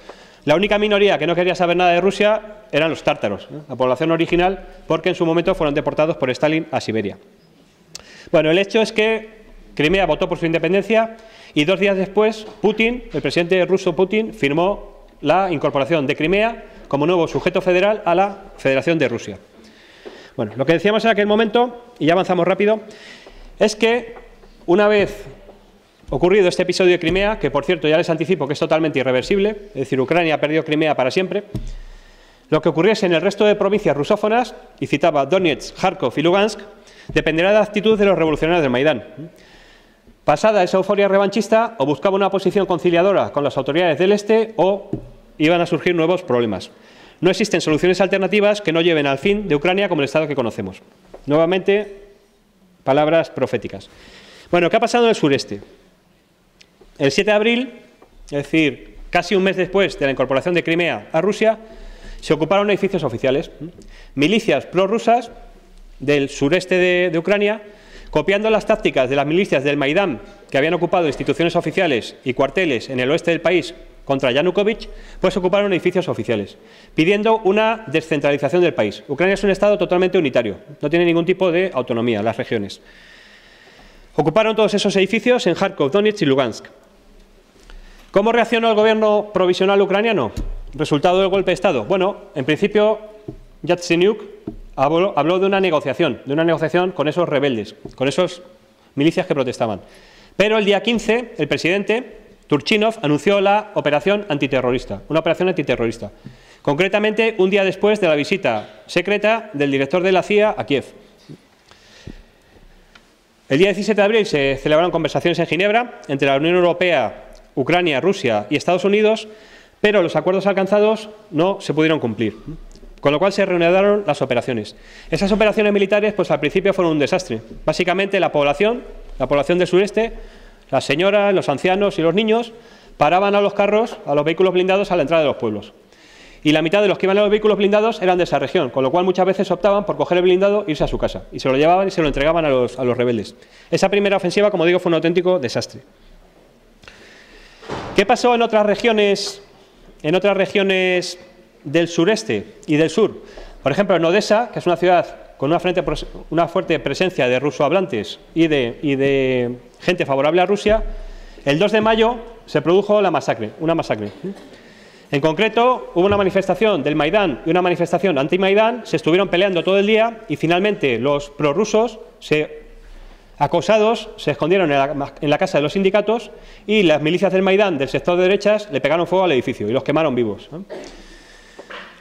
La única minoría que no quería saber nada de Rusia eran los tártaros, la población original, porque en su momento fueron deportados por Stalin a Siberia. Bueno, el hecho es que Crimea votó por su independencia y dos días después Putin, el presidente ruso Putin, firmó la incorporación de Crimea como nuevo sujeto federal a la Federación de Rusia. Bueno, lo que decíamos en aquel momento, y ya avanzamos rápido, es que una vez ocurrido este episodio de Crimea, que por cierto ya les anticipo que es totalmente irreversible, es decir, Ucrania ha perdido Crimea para siempre, lo que ocurriese en el resto de provincias rusófonas, y citaba Donetsk, Kharkov y Lugansk, dependerá de la actitud de los revolucionarios del Maidán. Pasada esa euforia revanchista, o buscaba una posición conciliadora con las autoridades del Este o iban a surgir nuevos problemas. No existen soluciones alternativas que no lleven al fin de Ucrania como el Estado que conocemos. Nuevamente, palabras proféticas. Bueno, ¿qué ha pasado en el sureste? El 7 de abril, es decir, casi un mes después de la incorporación de Crimea a Rusia, se ocuparon edificios oficiales. Milicias prorrusas del sureste de, Ucrania, copiando las tácticas de las milicias del Maidán, que habían ocupado instituciones oficiales y cuarteles en el oeste del país contra Yanukovych, pues ocuparon edificios oficiales, pidiendo una descentralización del país. Ucrania es un Estado totalmente unitario, no tiene ningún tipo de autonomía, las regiones. Ocuparon todos esos edificios en Kharkov, Donetsk y Lugansk. ¿Cómo reaccionó el gobierno provisional ucraniano? Resultado del golpe de Estado. Bueno, en principio, Yatsenyuk habló, de una negociación, de una negociación con esos rebeldes, con esos milicias que protestaban. Pero el día 15, el presidente Turchinov anunció la operación antiterrorista, una operación antiterrorista. Concretamente, un día después de la visita secreta del director de la CIA a Kiev. El día 17 de abril se celebraron conversaciones en Ginebra entre la Unión Europea, Ucrania, Rusia y Estados Unidos, pero los acuerdos alcanzados no se pudieron cumplir. Con lo cual se reanudaron las operaciones. Esas operaciones militares, pues al principio fueron un desastre. Básicamente la población, la población del sureste, las señoras, los ancianos y los niños, paraban a los carros, a los vehículos blindados a la entrada de los pueblos. Y la mitad de los que iban a los vehículos blindados eran de esa región, con lo cual muchas veces optaban por coger el blindado e irse a su casa. Y se lo llevaban y se lo entregaban a los, a los rebeldes. Esa primera ofensiva, como digo, fue un auténtico desastre. ¿Qué pasó en otras regiones, en otras regiones del sureste y del sur? Por ejemplo, en Odessa, que es una ciudad con una, una fuerte presencia de rusohablantes y de, y de gente favorable a Rusia, el 2 de mayo se produjo la masacre, una masacre. En concreto, hubo una manifestación del Maidán y una manifestación anti-Maidán, se estuvieron peleando todo el día y finalmente los prorrusos se Acosados, se escondieron en la, casa de los sindicatos y las milicias del Maidán del sector de derechas le pegaron fuego al edificio y los quemaron vivos.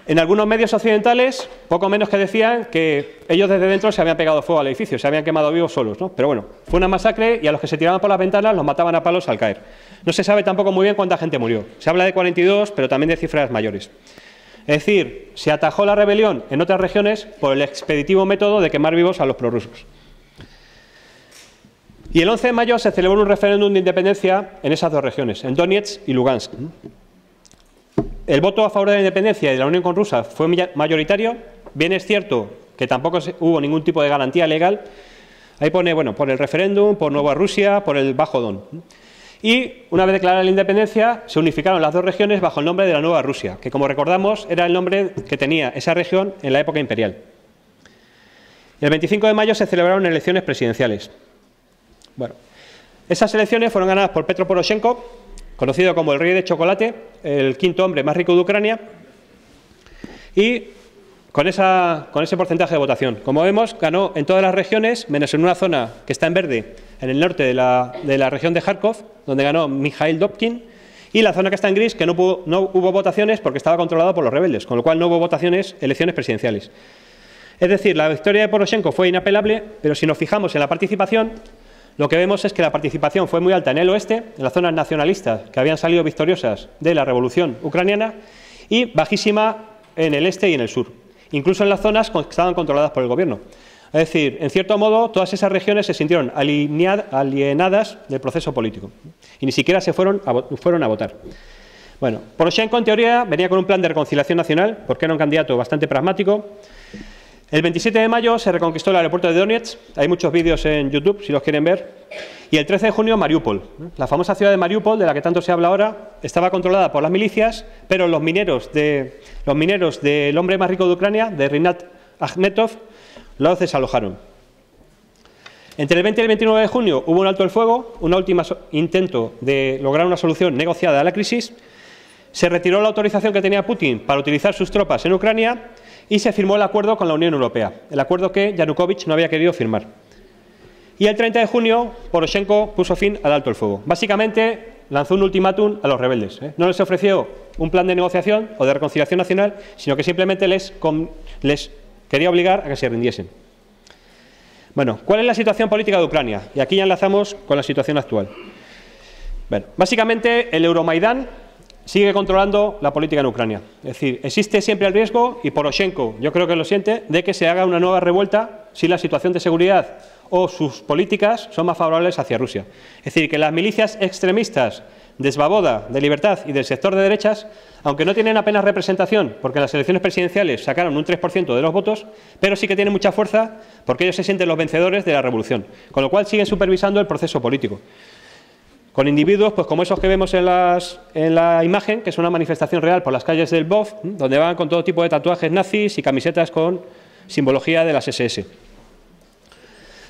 En algunos medios occidentales, poco menos que decían que ellos desde dentro se habían pegado fuego al edificio, se habían quemado vivos solos. ¿no? Pero bueno, fue una masacre y a los que se tiraban por las ventanas los mataban a palos al caer. No se sabe tampoco muy bien cuánta gente murió. Se habla de 42, pero también de cifras mayores. Es decir, se atajó la rebelión en otras regiones por el expeditivo método de quemar vivos a los prorrusos. Y el 11 de mayo se celebró un referéndum de independencia en esas dos regiones, en Donetsk y Lugansk. El voto a favor de la independencia y de la unión con Rusia fue mayoritario. Bien es cierto que tampoco hubo ningún tipo de garantía legal. Ahí pone, bueno, por el referéndum, por Nueva Rusia, por el Bajo Don. Y una vez declarada la independencia, se unificaron las dos regiones bajo el nombre de la Nueva Rusia, que como recordamos era el nombre que tenía esa región en la época imperial. El 25 de mayo se celebraron elecciones presidenciales. Bueno, esas elecciones fueron ganadas por Petro Poroshenko, conocido como el rey de chocolate, el quinto hombre más rico de Ucrania, y con, ese porcentaje de votación. Como vemos, ganó en todas las regiones, menos en una zona que está en verde, en el norte de la, región de Kharkov, donde ganó Mikhail Dobkin, y la zona que está en gris, que no, no hubo votaciones porque estaba controlada por los rebeldes, con lo cual no hubo votaciones, elecciones presidenciales. Es decir, la victoria de Poroshenko fue inapelable, pero si nos fijamos en la participación, lo que vemos es que la participación fue muy alta en el oeste, en las zonas nacionalistas que habían salido victoriosas de la revolución ucraniana, y bajísima en el este y en el sur, incluso en las zonas que estaban controladas por el gobierno. Es decir, en cierto modo, todas esas regiones se sintieron alienadas del proceso político y ni siquiera se fueron a, votar. Bueno, Poroshenko en teoría venía con un plan de reconciliación nacional porque era un candidato bastante pragmático el 27 de mayo se reconquistó el aeropuerto de Donetsk, hay muchos vídeos en YouTube si los quieren ver, y el 13 de junio Mariupol. La famosa ciudad de Mariupol, de la que tanto se habla ahora, estaba controlada por las milicias, pero los mineros, de, los mineros del hombre más rico de Ucrania, de Rinat Akhmetov, los desalojaron. Entre el 20 y el 29 de junio hubo un alto el fuego, un último intento de lograr una solución negociada a la crisis, se retiró la autorización que tenía Putin para utilizar sus tropas en Ucrania y se firmó el acuerdo con la Unión Europea, el acuerdo que Yanukovych no había querido firmar. Y el 30 de junio, Poroshenko puso fin al alto el fuego. Básicamente, lanzó un ultimátum a los rebeldes. ¿eh? No les ofreció un plan de negociación o de reconciliación nacional, sino que simplemente les, quería obligar a que se rindiesen. Bueno, ¿cuál es la situación política de Ucrania? Y aquí ya enlazamos con la situación actual. Bueno, básicamente el Euromaidán sigue controlando la política en Ucrania. Es decir, existe siempre el riesgo, y Poroshenko yo creo que lo siente, de que se haga una nueva revuelta si la situación de seguridad o sus políticas son más favorables hacia Rusia. Es decir, que las milicias extremistas de Svaboda, de Libertad y del sector de derechas, aunque no tienen apenas representación, porque en las elecciones presidenciales sacaron un 3% de los votos, pero sí que tienen mucha fuerza porque ellos se sienten los vencedores de la revolución, con lo cual siguen supervisando el proceso político con individuos pues como esos que vemos en, la imagen, que es una manifestación real por las calles del BOF, donde van con todo tipo de tatuajes nazis y camisetas con simbología de las SS.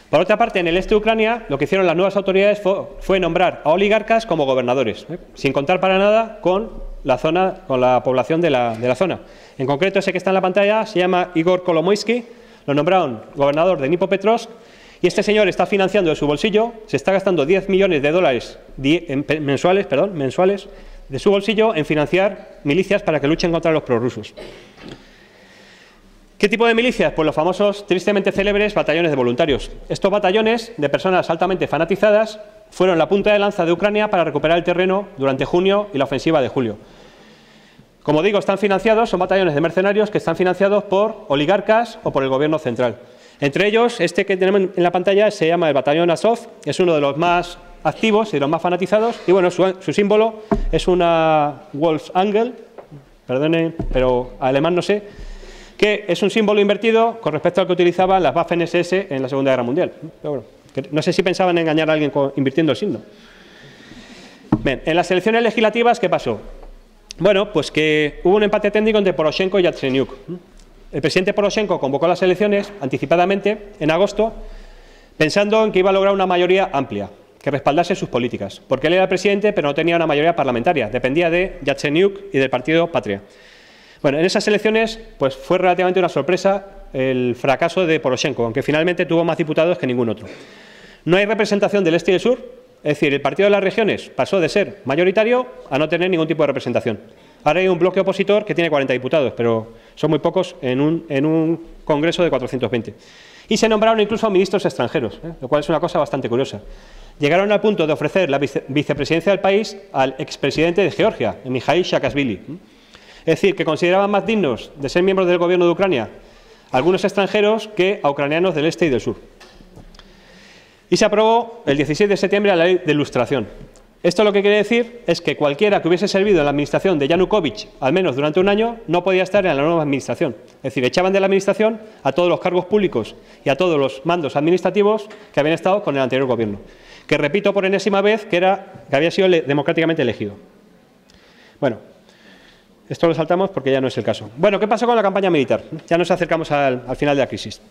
Por otra parte, en el este de Ucrania, lo que hicieron las nuevas autoridades fue, nombrar a oligarcas como gobernadores, ¿eh? sin contar para nada con la zona, con la población de la, zona. En concreto, ese que está en la pantalla se llama Igor Kolomoisky, lo nombraron gobernador de Nipopetrovsk y este señor está financiando de su bolsillo, se está gastando 10 millones de dólares mensuales, perdón, mensuales de su bolsillo en financiar milicias para que luchen contra los prorrusos. ¿Qué tipo de milicias? Pues los famosos, tristemente célebres, batallones de voluntarios. Estos batallones de personas altamente fanatizadas fueron la punta de lanza de Ucrania para recuperar el terreno durante junio y la ofensiva de julio. Como digo, están financiados, son batallones de mercenarios que están financiados por oligarcas o por el gobierno central. Entre ellos, este que tenemos en la pantalla se llama el batallón Azov, es uno de los más activos y los más fanatizados, y bueno, su, símbolo es una Wolf's Angel, perdonen, pero alemán no sé, que es un símbolo invertido con respecto al que utilizaban las Waffen SS en la Segunda Guerra Mundial. no sé si pensaban engañar a alguien invirtiendo el signo. En las elecciones legislativas, ¿qué pasó? Bueno, pues que hubo un empate técnico entre Poroshenko y Yatsenyuk. El presidente Poroshenko convocó las elecciones anticipadamente en agosto, pensando en que iba a lograr una mayoría amplia, que respaldase sus políticas, porque él era el presidente, pero no tenía una mayoría parlamentaria, dependía de Yatsenyuk y del partido Patria. Bueno, en esas elecciones pues, fue relativamente una sorpresa el fracaso de Poroshenko, aunque finalmente tuvo más diputados que ningún otro. No hay representación del este y del sur, es decir, el partido de las regiones pasó de ser mayoritario a no tener ningún tipo de representación. Ahora hay un bloque opositor que tiene 40 diputados, pero son muy pocos en un, congreso de 420. Y se nombraron incluso ministros extranjeros, ¿eh? lo cual es una cosa bastante curiosa. Llegaron al punto de ofrecer la vicepresidencia del país al expresidente de Georgia, Mikhail Saakashvili. Es decir, que consideraban más dignos de ser miembros del gobierno de Ucrania algunos extranjeros que a ucranianos del este y del sur. Y se aprobó el 16 de septiembre la ley de ilustración, esto lo que quiere decir es que cualquiera que hubiese servido en la administración de Yanukovych, al menos durante un año, no podía estar en la nueva administración. Es decir, echaban de la administración a todos los cargos públicos y a todos los mandos administrativos que habían estado con el anterior gobierno. Que repito por enésima vez que, era, que había sido democráticamente elegido. Bueno, esto lo saltamos porque ya no es el caso. Bueno, ¿qué pasó con la campaña militar? Ya nos acercamos al final de la crisis.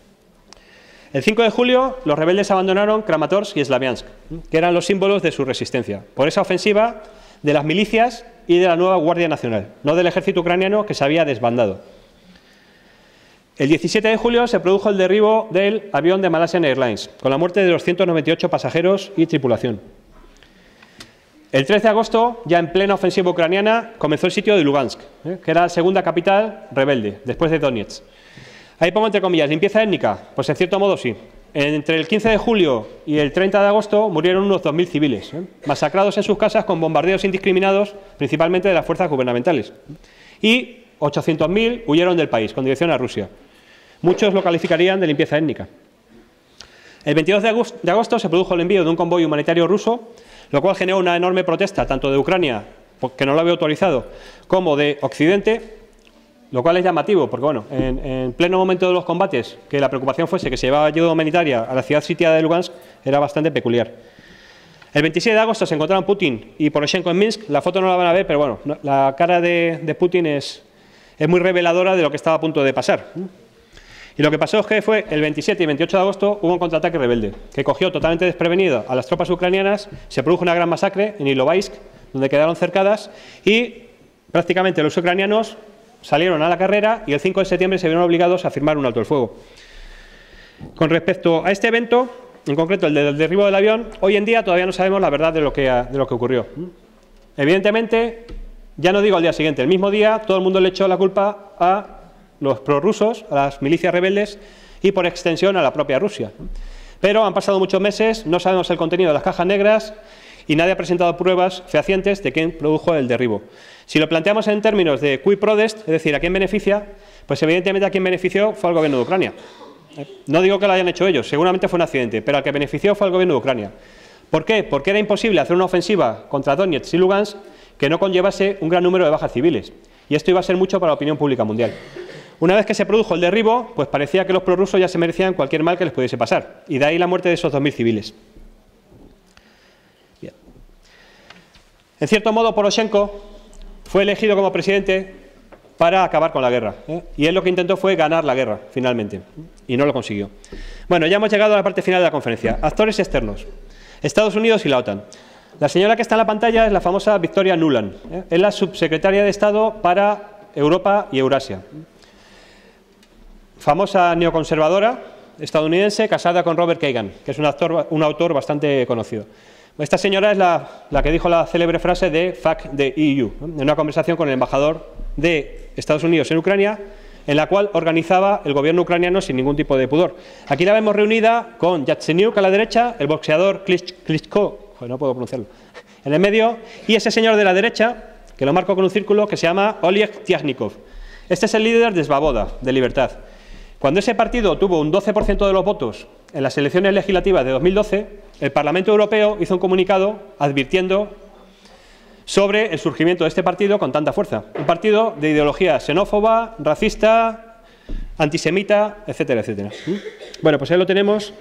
El 5 de julio, los rebeldes abandonaron Kramatorsk y Slaviansk, que eran los símbolos de su resistencia, por esa ofensiva de las milicias y de la nueva Guardia Nacional, no del ejército ucraniano que se había desbandado. El 17 de julio se produjo el derribo del avión de Malaysian Airlines, con la muerte de 298 pasajeros y tripulación. El 13 de agosto, ya en plena ofensiva ucraniana, comenzó el sitio de Lugansk, ¿eh? que era la segunda capital rebelde, después de Donetsk. Ahí pongo entre comillas, limpieza étnica. Pues en cierto modo sí. Entre el 15 de julio y el 30 de agosto murieron unos 2.000 civiles, ¿eh? masacrados en sus casas con bombardeos indiscriminados, principalmente de las fuerzas gubernamentales. Y 800.000 huyeron del país, con dirección a Rusia. Muchos lo calificarían de limpieza étnica. El 22 de agosto se produjo el envío de un convoy humanitario ruso, lo cual generó una enorme protesta tanto de Ucrania, que no lo había autorizado, como de Occidente, lo cual es llamativo, porque bueno, en, pleno momento de los combates, que la preocupación fuese que se llevaba ayuda humanitaria a la ciudad sitiada de Lugansk, era bastante peculiar. El 27 de agosto se encontraron Putin y Poroshenko en Minsk. La foto no la van a ver, pero bueno, la cara de, Putin es, muy reveladora de lo que estaba a punto de pasar. Y lo que pasó es que fue el 27 y 28 de agosto hubo un contraataque rebelde que cogió totalmente desprevenido a las tropas ucranianas, se produjo una gran masacre en Ilovaisk, donde quedaron cercadas y prácticamente los ucranianos salieron a la carrera y el 5 de septiembre se vieron obligados a firmar un alto el fuego. Con respecto a este evento, en concreto el del derribo del avión, hoy en día todavía no sabemos la verdad de lo que, de lo que ocurrió. Evidentemente, ya no digo al día siguiente, el mismo día todo el mundo le echó la culpa a los prorrusos, a las milicias rebeldes y por extensión a la propia Rusia. Pero han pasado muchos meses, no sabemos el contenido de las cajas negras y nadie ha presentado pruebas fehacientes de quién produjo el derribo. Si lo planteamos en términos de cui prodest, es decir, a quién beneficia, pues evidentemente a quien benefició fue al gobierno de Ucrania. No digo que lo hayan hecho ellos, seguramente fue un accidente, pero al que benefició fue al gobierno de Ucrania. ¿Por qué? Porque era imposible hacer una ofensiva contra Donetsk y Lugansk que no conllevase un gran número de bajas civiles. Y esto iba a ser mucho para la opinión pública mundial. Una vez que se produjo el derribo, pues parecía que los prorrusos ya se merecían cualquier mal que les pudiese pasar. Y de ahí la muerte de esos 2.000 civiles. En cierto modo, Poroshenko fue elegido como presidente para acabar con la guerra. ¿eh? Y él lo que intentó fue ganar la guerra, finalmente. Y no lo consiguió. Bueno, ya hemos llegado a la parte final de la conferencia. Actores externos. Estados Unidos y la OTAN. La señora que está en la pantalla es la famosa Victoria Nuland. ¿eh? Es la subsecretaria de Estado para Europa y Eurasia. Famosa neoconservadora estadounidense casada con Robert Kagan, que es un, autor bastante conocido. Esta señora es la, que dijo la célebre frase de Fuck the EU, en una conversación con el embajador de Estados Unidos en Ucrania, en la cual organizaba el gobierno ucraniano sin ningún tipo de pudor. Aquí la vemos reunida con Yatsenyuk a la derecha, el boxeador Klitschko, no puedo pronunciarlo, en el medio, y ese señor de la derecha, que lo marco con un círculo, que se llama Oleg Tiakhnikov. Este es el líder de Svaboda, de Libertad. Cuando ese partido tuvo un 12% de los votos en las elecciones legislativas de 2012, el Parlamento Europeo hizo un comunicado advirtiendo sobre el surgimiento de este partido con tanta fuerza. Un partido de ideología xenófoba, racista, antisemita, etcétera, etcétera. ¿Mm? Bueno, pues ahí lo tenemos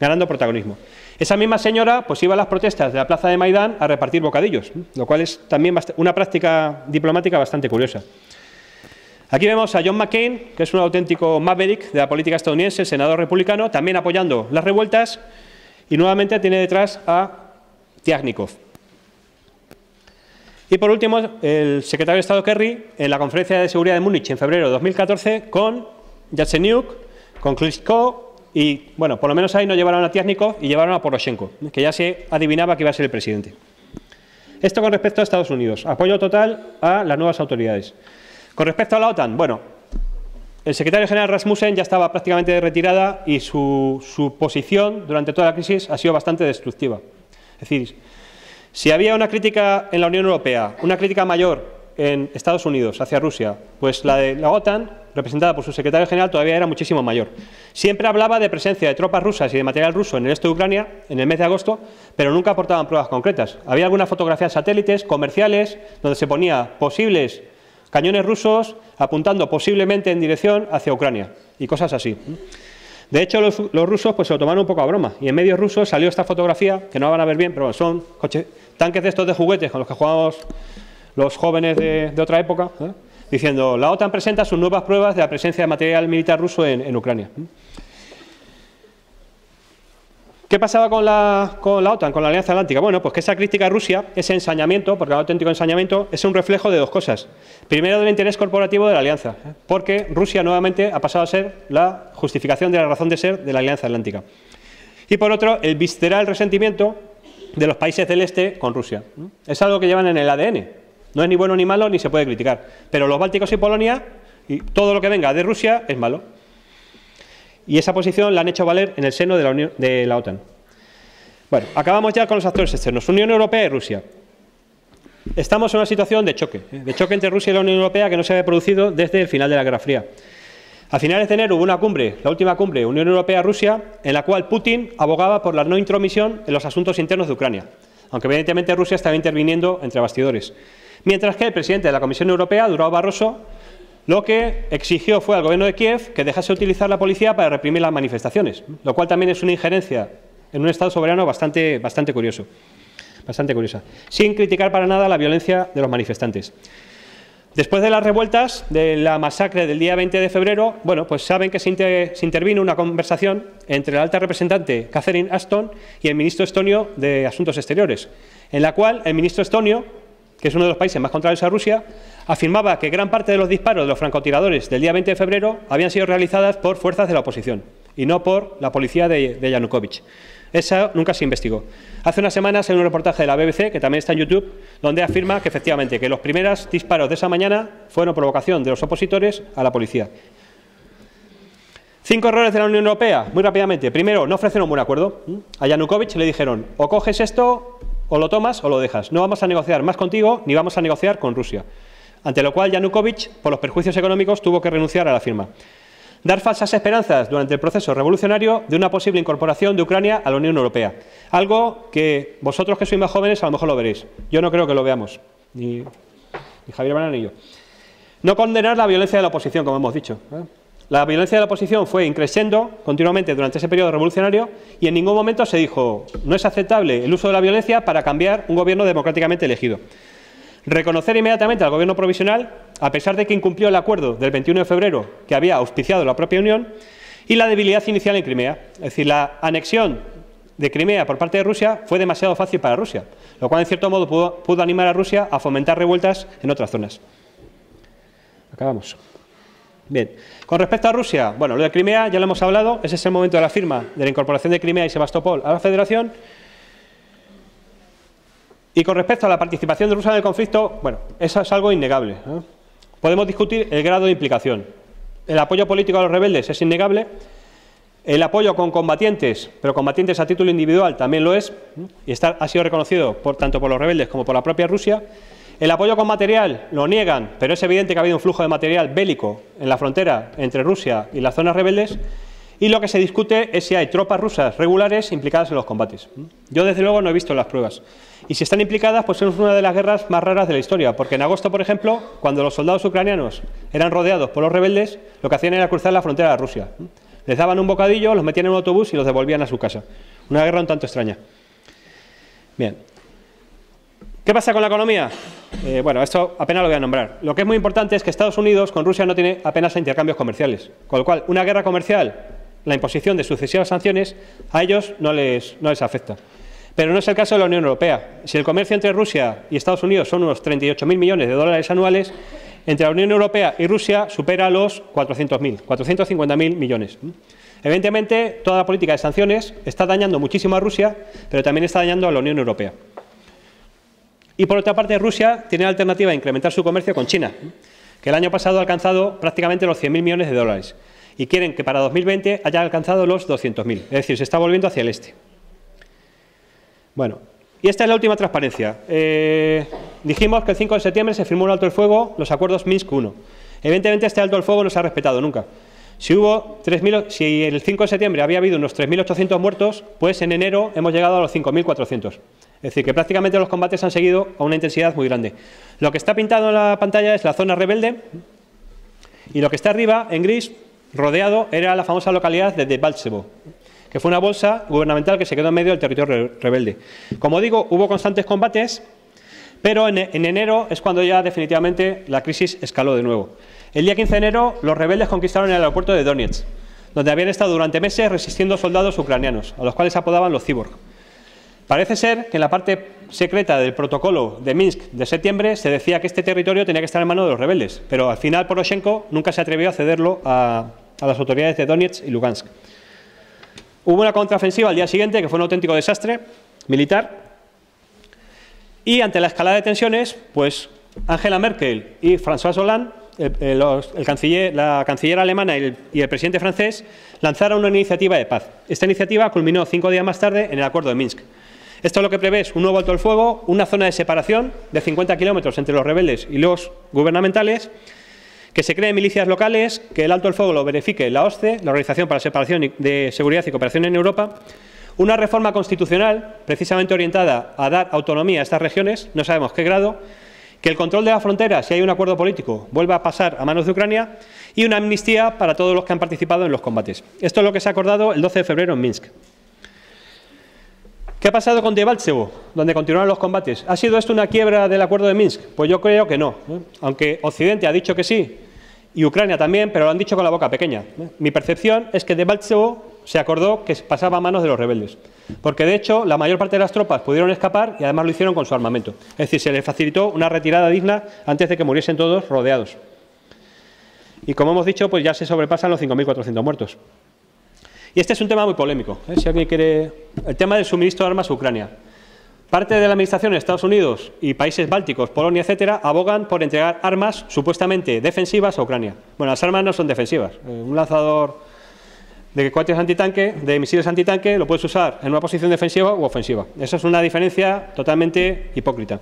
ganando protagonismo. Esa misma señora pues iba a las protestas de la plaza de Maidán a repartir bocadillos, lo cual es también una práctica diplomática bastante curiosa. Aquí vemos a John McCain, que es un auténtico maverick de la política estadounidense, senador republicano, también apoyando las revueltas, y nuevamente tiene detrás a Tiagnikov. Y por último, el secretario de Estado Kerry, en la conferencia de seguridad de Múnich en febrero de 2014, con Yatsenyuk, con Klitschko, y bueno, por lo menos ahí no llevaron a Tiagnikov y llevaron a Poroshenko, que ya se adivinaba que iba a ser el presidente. Esto con respecto a Estados Unidos. Apoyo total a las nuevas autoridades. Con respecto a la OTAN, bueno, el secretario general Rasmussen ya estaba prácticamente retirada y su, su, posición durante toda la crisis ha sido bastante destructiva. Es decir, si había una crítica en la Unión Europea, una crítica mayor en Estados Unidos hacia Rusia, pues la de la OTAN, representada por su secretario general, todavía era muchísimo mayor. Siempre hablaba de presencia de tropas rusas y de material ruso en el este de Ucrania en el mes de agosto, pero nunca aportaban pruebas concretas. Había algunas fotografías satélites comerciales donde se ponía posibles cañones rusos apuntando posiblemente en dirección hacia Ucrania y cosas así. De hecho, los, rusos pues, se lo tomaron un poco a broma y en medios rusos salió esta fotografía, que no van a ver bien, pero son tanques de estos de juguetes con los que jugamos los jóvenes de, otra época, ¿eh? diciendo la OTAN presenta sus nuevas pruebas de la presencia de material militar ruso en Ucrania. ¿Qué pasaba con la, OTAN, con la Alianza Atlántica? Bueno, pues que esa crítica a Rusia, ese ensañamiento, porque el auténtico ensañamiento es un reflejo de dos cosas. Primero, del interés corporativo de la Alianza, porque Rusia nuevamente ha pasado a ser la justificación de la razón de ser de la Alianza Atlántica. Y por otro, el visceral resentimiento de los países del Este con Rusia. Es algo que llevan en el ADN. No es ni bueno ni malo, ni se puede criticar. Pero los bálticos y Polonia, y todo lo que venga de Rusia es malo y esa posición la han hecho valer en el seno de la, Unión, de la OTAN. Bueno, acabamos ya con los actores externos, Unión Europea y Rusia. Estamos en una situación de choque, de choque entre Rusia y la Unión Europea que no se había producido desde el final de la Guerra Fría. A finales de enero hubo una cumbre, la última cumbre Unión Europea-Rusia, en la cual Putin abogaba por la no intromisión en los asuntos internos de Ucrania, aunque evidentemente Rusia estaba interviniendo entre bastidores. Mientras que el presidente de la Comisión Europea, Durao Barroso, lo que exigió fue al gobierno de Kiev que dejase utilizar la policía para reprimir las manifestaciones, lo cual también es una injerencia en un Estado soberano bastante, bastante curioso, bastante curiosa, sin criticar para nada la violencia de los manifestantes. Después de las revueltas, de la masacre del día 20 de febrero, bueno, pues saben que se, se intervino una conversación entre la alta representante Catherine Ashton y el ministro estonio de Asuntos Exteriores, en la cual el ministro estonio que es uno de los países más contrarios a Rusia, afirmaba que gran parte de los disparos de los francotiradores del día 20 de febrero habían sido realizadas por fuerzas de la oposición y no por la policía de, Yanukovych. Esa nunca se investigó. Hace unas semanas en un reportaje de la BBC, que también está en YouTube, donde afirma que efectivamente que los primeros disparos de esa mañana fueron provocación de los opositores a la policía. Cinco errores de la Unión Europea, muy rápidamente. Primero, no ofrecieron un buen acuerdo. A Yanukovych le dijeron, o coges esto, o lo tomas, o lo dejas. No vamos a negociar más contigo, ni vamos a negociar con Rusia. Ante lo cual, Yanukovych, por los perjuicios económicos, tuvo que renunciar a la firma dar falsas esperanzas durante el proceso revolucionario de una posible incorporación de Ucrania a la Unión Europea. Algo que vosotros que sois más jóvenes a lo mejor lo veréis. Yo no creo que lo veamos, ni, Javier Banana ni yo. No condenar la violencia de la oposición, como hemos dicho. ¿eh? La violencia de la oposición fue increciendo continuamente durante ese periodo revolucionario y en ningún momento se dijo no es aceptable el uso de la violencia para cambiar un gobierno democráticamente elegido. Reconocer inmediatamente al gobierno provisional, a pesar de que incumplió el acuerdo del 21 de febrero que había auspiciado la propia Unión, y la debilidad inicial en Crimea. Es decir, la anexión de Crimea por parte de Rusia fue demasiado fácil para Rusia, lo cual en cierto modo pudo, animar a Rusia a fomentar revueltas en otras zonas. Acabamos. Bien, con respecto a Rusia, bueno, lo de Crimea ya lo hemos hablado, ese es el momento de la firma de la incorporación de Crimea y Sebastopol a la Federación, y con respecto a la participación de Rusia en el conflicto, bueno, eso es algo innegable. Podemos discutir el grado de implicación. El apoyo político a los rebeldes es innegable. El apoyo con combatientes, pero combatientes a título individual también lo es, y está, ha sido reconocido por, tanto por los rebeldes como por la propia Rusia. El apoyo con material lo niegan, pero es evidente que ha habido un flujo de material bélico en la frontera entre Rusia y las zonas rebeldes. Y lo que se discute es si hay tropas rusas regulares implicadas en los combates. Yo, desde luego, no he visto las pruebas. Y si están implicadas, pues es una de las guerras más raras de la historia, porque en agosto, por ejemplo, cuando los soldados ucranianos eran rodeados por los rebeldes, lo que hacían era cruzar la frontera de Rusia. Les daban un bocadillo, los metían en un autobús y los devolvían a su casa. Una guerra un tanto extraña. Bien. ¿Qué pasa con la economía? Eh, bueno, esto apenas lo voy a nombrar. Lo que es muy importante es que Estados Unidos con Rusia no tiene apenas intercambios comerciales. Con lo cual, una guerra comercial, la imposición de sucesivas sanciones, a ellos no les, no les afecta. Pero no es el caso de la Unión Europea. Si el comercio entre Rusia y Estados Unidos son unos 38.000 millones de dólares anuales, entre la Unión Europea y Rusia supera los 400.000, 450.000 millones. Evidentemente, toda la política de sanciones está dañando muchísimo a Rusia, pero también está dañando a la Unión Europea. Y por otra parte, Rusia tiene la alternativa de incrementar su comercio con China, que el año pasado ha alcanzado prácticamente los 100.000 millones de dólares. Y quieren que para 2020 haya alcanzado los 200.000. Es decir, se está volviendo hacia el este. Bueno, y esta es la última transparencia. Eh, dijimos que el 5 de septiembre se firmó un alto el fuego, los acuerdos Minsk 1. Evidentemente este alto el fuego no se ha respetado nunca. Si, hubo 3.000, si el 5 de septiembre había habido unos 3.800 muertos, pues en enero hemos llegado a los 5.400. Es decir, que prácticamente los combates han seguido a una intensidad muy grande. Lo que está pintado en la pantalla es la zona rebelde y lo que está arriba, en gris, rodeado, era la famosa localidad de Debaltsevo que fue una bolsa gubernamental que se quedó en medio del territorio rebelde. Como digo, hubo constantes combates, pero en, enero es cuando ya definitivamente la crisis escaló de nuevo. El día 15 de enero los rebeldes conquistaron el aeropuerto de Donetsk, donde habían estado durante meses resistiendo soldados ucranianos, a los cuales apodaban los cyborg. Parece ser que en la parte secreta del protocolo de Minsk de septiembre se decía que este territorio tenía que estar en manos de los rebeldes, pero al final Poroshenko nunca se atrevió a cederlo a, las autoridades de Donetsk y Lugansk. Hubo una contraofensiva al día siguiente que fue un auténtico desastre militar. Y ante la escalada de tensiones, pues Angela Merkel y François Hollande, la canciller alemana y el, y el, presidente francés, lanzaron una iniciativa de paz. Esta iniciativa culminó cinco días más tarde en el acuerdo de Minsk. Esto lo que prevé es un nuevo alto el fuego, una zona de separación de 50 kilómetros entre los rebeldes y los gubernamentales que se creen milicias locales, que el alto el fuego lo verifique la OSCE, la Organización para la Separación de Seguridad y Cooperación en Europa, una reforma constitucional precisamente orientada a dar autonomía a estas regiones, no sabemos qué grado, que el control de la frontera, si hay un acuerdo político, vuelva a pasar a manos de Ucrania y una amnistía para todos los que han participado en los combates. Esto es lo que se ha acordado el 12 de febrero en Minsk. ¿Qué ha pasado con Debaltsevo, donde continuaron los combates? ¿Ha sido esto una quiebra del acuerdo de Minsk? Pues yo creo que no. ¿eh? Aunque Occidente ha dicho que sí, y Ucrania también, pero lo han dicho con la boca pequeña. ¿eh? Mi percepción es que Debaltsevo se acordó que pasaba a manos de los rebeldes. Porque de hecho la mayor parte de las tropas pudieron escapar y además lo hicieron con su armamento. Es decir, se les facilitó una retirada digna antes de que muriesen todos rodeados. Y como hemos dicho, pues ya se sobrepasan los 5.400 muertos. Y este es un tema muy polémico. ¿eh? Si alguien quiere. El tema del suministro de armas a Ucrania. Parte de la administración de Estados Unidos y países bálticos, Polonia, etcétera, abogan por entregar armas supuestamente defensivas a Ucrania. Bueno, las armas no son defensivas. Eh, un lanzador de cohetes antitanque, de misiles antitanque, lo puedes usar en una posición defensiva u ofensiva. Esa es una diferencia totalmente hipócrita.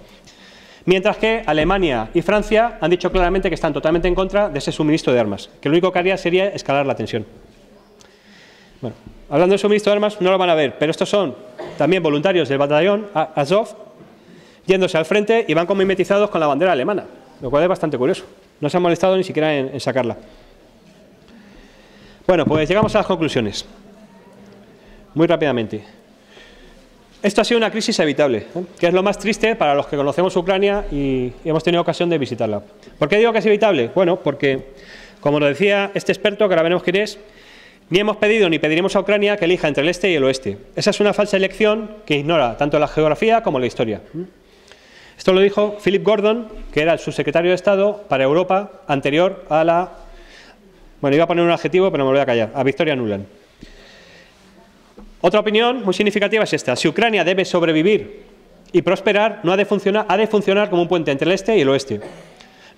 Mientras que Alemania y Francia han dicho claramente que están totalmente en contra de ese suministro de armas, que lo único que haría sería escalar la tensión. Bueno, hablando de suministro de armas, no lo van a ver, pero estos son también voluntarios del batallón Azov, yéndose al frente y van como mimetizados con la bandera alemana, lo cual es bastante curioso. No se han molestado ni siquiera en sacarla. Bueno, pues llegamos a las conclusiones. Muy rápidamente. Esto ha sido una crisis evitable, ¿eh? que es lo más triste para los que conocemos Ucrania y hemos tenido ocasión de visitarla. ¿Por qué digo que es evitable? Bueno, porque, como lo decía este experto, que ahora veremos quién es, ni hemos pedido ni pediremos a Ucrania que elija entre el este y el oeste. Esa es una falsa elección que ignora tanto la geografía como la historia. Esto lo dijo Philip Gordon, que era el subsecretario de Estado para Europa anterior a la... Bueno, iba a poner un adjetivo, pero me voy a callar, a Victoria Nuland. Otra opinión muy significativa es esta. Si Ucrania debe sobrevivir y prosperar, no ha de funcionar, ha de funcionar como un puente entre el este y el oeste.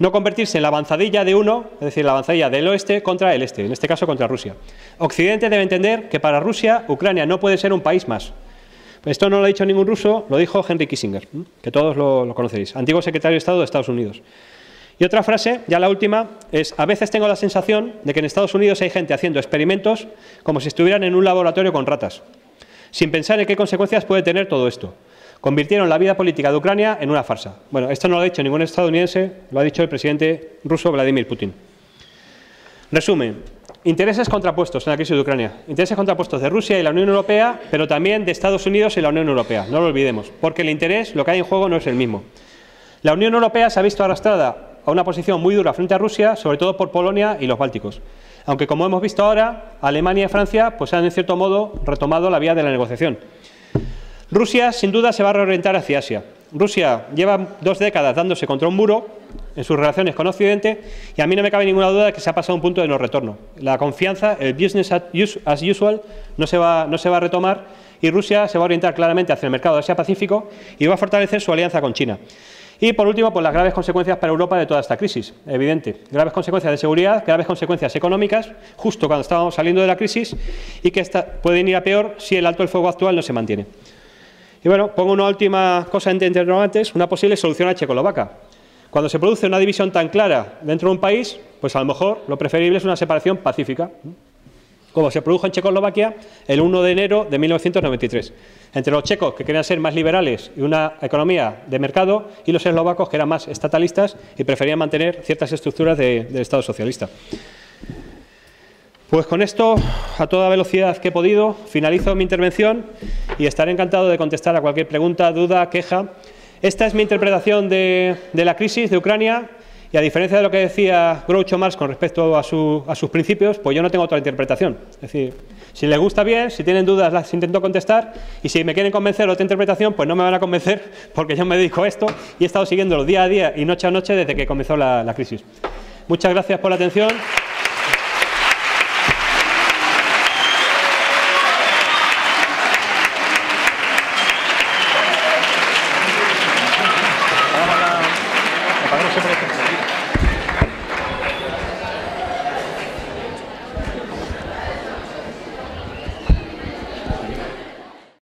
No convertirse en la avanzadilla de uno, es decir, la avanzadilla del oeste contra el este, en este caso contra Rusia. Occidente debe entender que para Rusia, Ucrania no puede ser un país más. Esto no lo ha dicho ningún ruso, lo dijo Henry Kissinger, que todos lo, lo conoceréis, antiguo secretario de Estado de Estados Unidos. Y otra frase, ya la última, es, a veces tengo la sensación de que en Estados Unidos hay gente haciendo experimentos como si estuvieran en un laboratorio con ratas, sin pensar en qué consecuencias puede tener todo esto. Convirtieron la vida política de Ucrania en una farsa. Bueno, esto no lo ha dicho ningún estadounidense, lo ha dicho el presidente ruso Vladimir Putin. Resumen, intereses contrapuestos en la crisis de Ucrania. Intereses contrapuestos de Rusia y la Unión Europea, pero también de Estados Unidos y la Unión Europea. No lo olvidemos, porque el interés, lo que hay en juego, no es el mismo. La Unión Europea se ha visto arrastrada a una posición muy dura frente a Rusia, sobre todo por Polonia y los Bálticos. Aunque, como hemos visto ahora, Alemania y Francia pues, han, en cierto modo, retomado la vía de la negociación. Rusia, sin duda, se va a reorientar hacia Asia. Rusia lleva dos décadas dándose contra un muro en sus relaciones con Occidente y a mí no me cabe ninguna duda de que se ha pasado un punto de no retorno. La confianza, el business as usual, no se va, a retomar y Rusia se va a orientar claramente hacia el mercado de Asia-Pacífico y va a fortalecer su alianza con China. Y por último, pues las graves consecuencias para Europa de toda esta crisis, evidente. Graves consecuencias de seguridad, graves consecuencias económicas, justo cuando estábamos saliendo de la crisis y que esta, pueden ir a peor si el alto el fuego actual no se mantiene. Y bueno, pongo una última cosa entre interrogantes, una posible solución a Checoslovaquia. Cuando se produce una división tan clara dentro de un país, pues a lo mejor lo preferible es una separación pacífica como se produjo en Checoslovaquia el 1 de enero de 1993, entre los checos que querían ser más liberales y una economía de mercado y los eslovacos que eran más estatalistas y preferían mantener ciertas estructuras del Estado socialista. Pues con esto, a toda velocidad que he podido, finalizo mi intervención y estaré encantado de contestar a cualquier pregunta, duda, queja. Esta es mi interpretación de, de la crisis de Ucrania y a diferencia de lo que decía Groucho Marx con respecto a, sus principios, pues yo no tengo otra interpretación. Es decir, si les gusta bien, si tienen dudas las intento contestar y si me quieren convencer otra interpretación, pues no me van a convencer *laughs* porque yo me dedico a esto y he estado siguiéndolo día a día y noche a noche desde que comenzó la crisis. Muchas gracias por la atención.